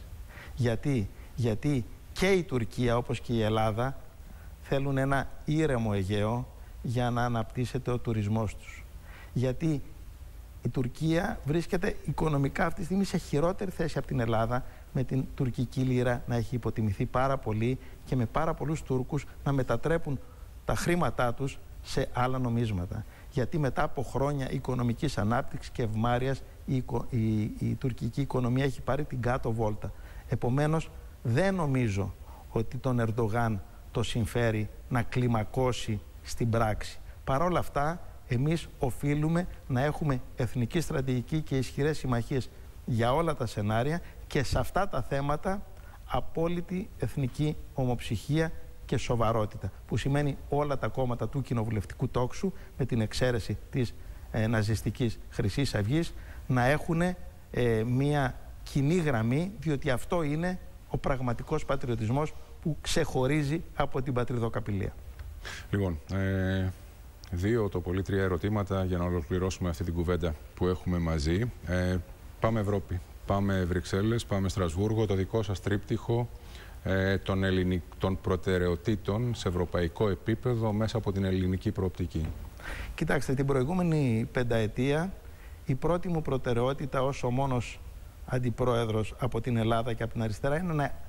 Γιατί, Γιατί και η Τουρκία όπως και η Ελλάδα θέλουν ένα ήρεμο Αιγαίο για να αναπτύσσεται ο τουρισμός τους. Γιατί η Τουρκία βρίσκεται οικονομικά αυτή τη στιγμή σε χειρότερη θέση από την Ελλάδα με την τουρκική λίρα να έχει υποτιμηθεί πάρα πολύ και με πάρα πολλούς Τούρκους να μετατρέπουν τα χρήματά τους σε άλλα νομίσματα. Γιατί μετά από χρόνια οικονομικής ανάπτυξης και ευμάρειας η, η, η τουρκική οικονομία έχει πάρει την κάτω βόλτα. Επομένως δεν νομίζω ότι τον Ερντογάν το συμφέρει να κλιμακώσει στην πράξη. Παρ' όλα αυτά, εμείς οφείλουμε να έχουμε εθνική στρατηγική και ισχυρές συμμαχίες για όλα τα σενάρια και σε αυτά τα θέματα απόλυτη εθνική ομοψυχία και σοβαρότητα, που σημαίνει όλα τα κόμματα του κοινοβουλευτικού τόξου, με την εξαίρεση της ε, ναζιστικής Χρυσής Αυγής, να έχουν ε, μία κοινή γραμμή, διότι αυτό είναι ο πραγματικός πατριωτισμός που ξεχωρίζει από την πατριδοκαπηλεία. Λοιπόν, ε, δύο το πολύ τρία ερωτήματα για να ολοκληρώσουμε αυτή την κουβέντα που έχουμε μαζί. Ε, πάμε Ευρώπη, πάμε Βρυξέλλες, πάμε Στρασβούργο, το δικό σας τρίπτυχο ε, των, ελληνικ... των προτεραιοτήτων σε ευρωπαϊκό επίπεδο μέσα από την ελληνική προοπτική. Κοιτάξτε, την προηγούμενη πενταετία η πρώτη μου προτεραιότητα ως ο μόνος αντιπρόεδρος από την Ελλάδα και από την αριστερά είναι να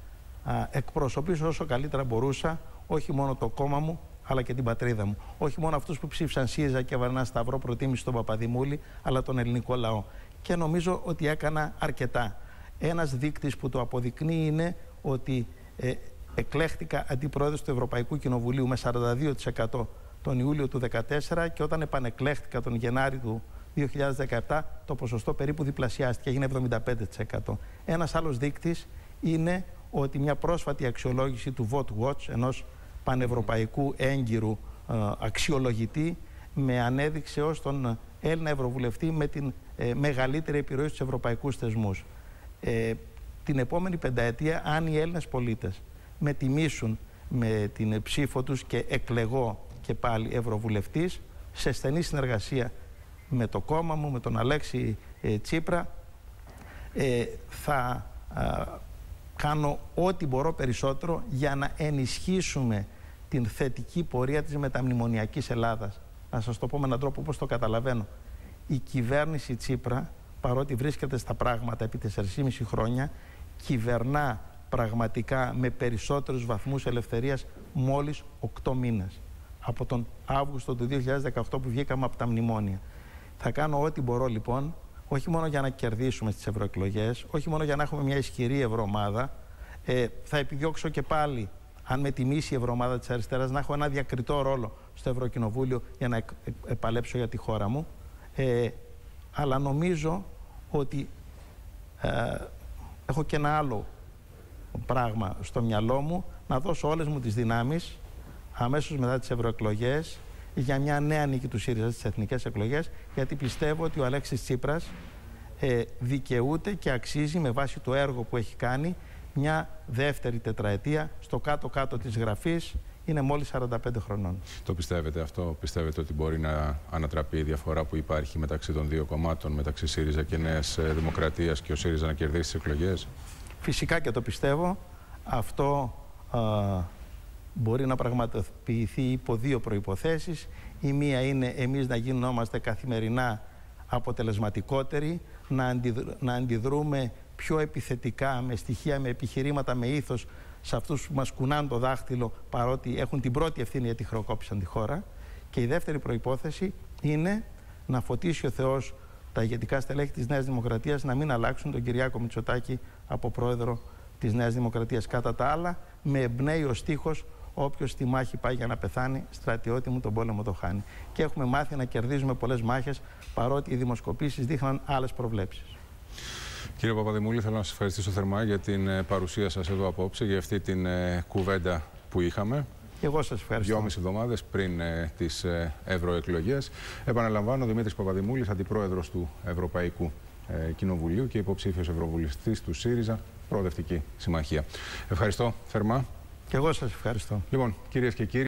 εκπροσωπήσω όσο καλύτερα μπορούσα όχι μόνο το κόμμα μου αλλά και την πατρίδα μου. Όχι μόνο αυτούς που ψήφισαν ΣΥΡΙΖΑ και Βαρνά Σταυρό προτίμηση στον Παπαδημούλη αλλά τον ελληνικό λαό. Και νομίζω ότι έκανα αρκετά. Ένας δείκτης που το αποδεικνύει είναι ότι ε, εκλέχτηκα αντιπρόεδρος του Ευρωπαϊκού Κοινοβουλίου με 42% τον Ιούλιο του 2014 και όταν επανεκλέχτηκα τον Γενάρη του 2017 το ποσοστό περίπου διπλασιάστηκε, έγινε 75%. Ένας άλλος δείκτης είναι ότι μια πρόσφατη αξιολόγηση του Vote Watch, ενός πανευρωπαϊκού έγκυρου ε, αξιολογητή, με ανέδειξε ως τον Έλληνα Ευρωβουλευτή με την ε, μεγαλύτερη επιρροή στους ευρωπαϊκούς θεσμούς. Ε, την επόμενη πενταετία, αν οι Έλληνες πολίτες με τιμήσουν με την ψήφο τους και εκλεγώ και πάλι Ευρωβουλευτής, σε στενή συνεργασία με το κόμμα μου, με τον Αλέξη ε, Τσίπρα, ε, θα κάνω ό,τι μπορώ περισσότερο για να ενισχύσουμε την θετική πορεία της μεταμνημονιακής Ελλάδας. Να σας το πω με έναν τρόπο όπως το καταλαβαίνω. Η κυβέρνηση Τσίπρα, παρότι βρίσκεται στα πράγματα επί 4,5 χρόνια, κυβερνά πραγματικά με περισσότερους βαθμούς ελευθερίας μόλις 8 μήνες. Από τον Αύγουστο του 2018 που βγήκαμε από τα μνημόνια. Θα κάνω ό,τι μπορώ λοιπόν, όχι μόνο για να κερδίσουμε στις ευρωεκλογές, όχι μόνο για να έχουμε μια ισχυρή ευρωομάδα, ε, θα επιδιώξω και πάλι, αν με τιμήσει η ευρωομάδα της αριστεράς, να έχω ένα διακριτό ρόλο στο Ευρωκοινοβούλιο για να επαλέψω για τη χώρα μου. Ε, αλλά νομίζω ότι ε, έχω και ένα άλλο πράγμα στο μυαλό μου, να δώσω όλες μου τις δυνάμεις αμέσως μετά τις ευρωεκλογές για μια νέα νίκη του ΣΥΡΙΖΑ στις εθνικές εκλογές, γιατί πιστεύω ότι ο Αλέξης Τσίπρας ε, δικαιούται και αξίζει με βάση το έργο που έχει κάνει μια δεύτερη τετραετία στο κάτω-κάτω της γραφής είναι μόλις 45 χρονών. Το πιστεύετε αυτό, πιστεύετε ότι μπορεί να ανατραπεί η διαφορά που υπάρχει μεταξύ των δύο κομμάτων, μεταξύ ΣΥΡΙΖΑ και Νέας Δημοκρατίας και ο ΣΥΡΙΖΑ να κερδίσει τις εκλογές; Φυσικά και το πιστεύω. Αυτό μπορεί να πραγματοποιηθεί υπό δύο προϋποθέσεις. Η μία είναι εμείς να γινόμαστε καθημερινά αποτελεσματικότεροι, να, αντιδρούμε πιο επιθετικά, με στοιχεία, με επιχειρήματα, με ήθος σε αυτούς που μας κουνάνε το δάχτυλο παρότι έχουν την πρώτη ευθύνη γιατί χρεοκόπησαν τη χώρα. Και η δεύτερη προϋπόθεση είναι να φωτίσει ο Θεός τα ηγετικά στελέχη της Νέας Δημοκρατίας να μην αλλάξουν τον Κυριάκο Μητσοτάκη από πρόεδρο της Νέας Δημοκρατίας. Κατά τα άλλα, με εμπνέει ο στίχος Όποιος στη μάχη πάει για να πεθάνει, στρατιώτη μου τον πόλεμο το χάνει. Και έχουμε μάθει να κερδίζουμε πολλές μάχες, παρότι οι δημοσκοπήσεις δείχναν άλλες προβλέψεις. Κύριε Παπαδημούλη, θέλω να σας ευχαριστήσω θερμά για την ε, παρουσία σας εδώ απόψε, για αυτή την ε, κουβέντα που είχαμε. Και εγώ σας ευχαριστώ. Δυόμιση εβδομάδες πριν ε, τις ε, ευρωεκλογές. Επαναλαμβάνω, Δημήτρης Παπαδημούλης, αντιπρόεδρος του Ευρωπαϊκού ε, Κοινοβουλίου και υποψήφιος Ευρωβουλευτής του ΣΥΡΙΖΑ, Προοδευτική Συμμαχία. Ευχαριστώ θερμά. Και εγώ σας ευχαριστώ. Λοιπόν, κυρίες και κύριοι,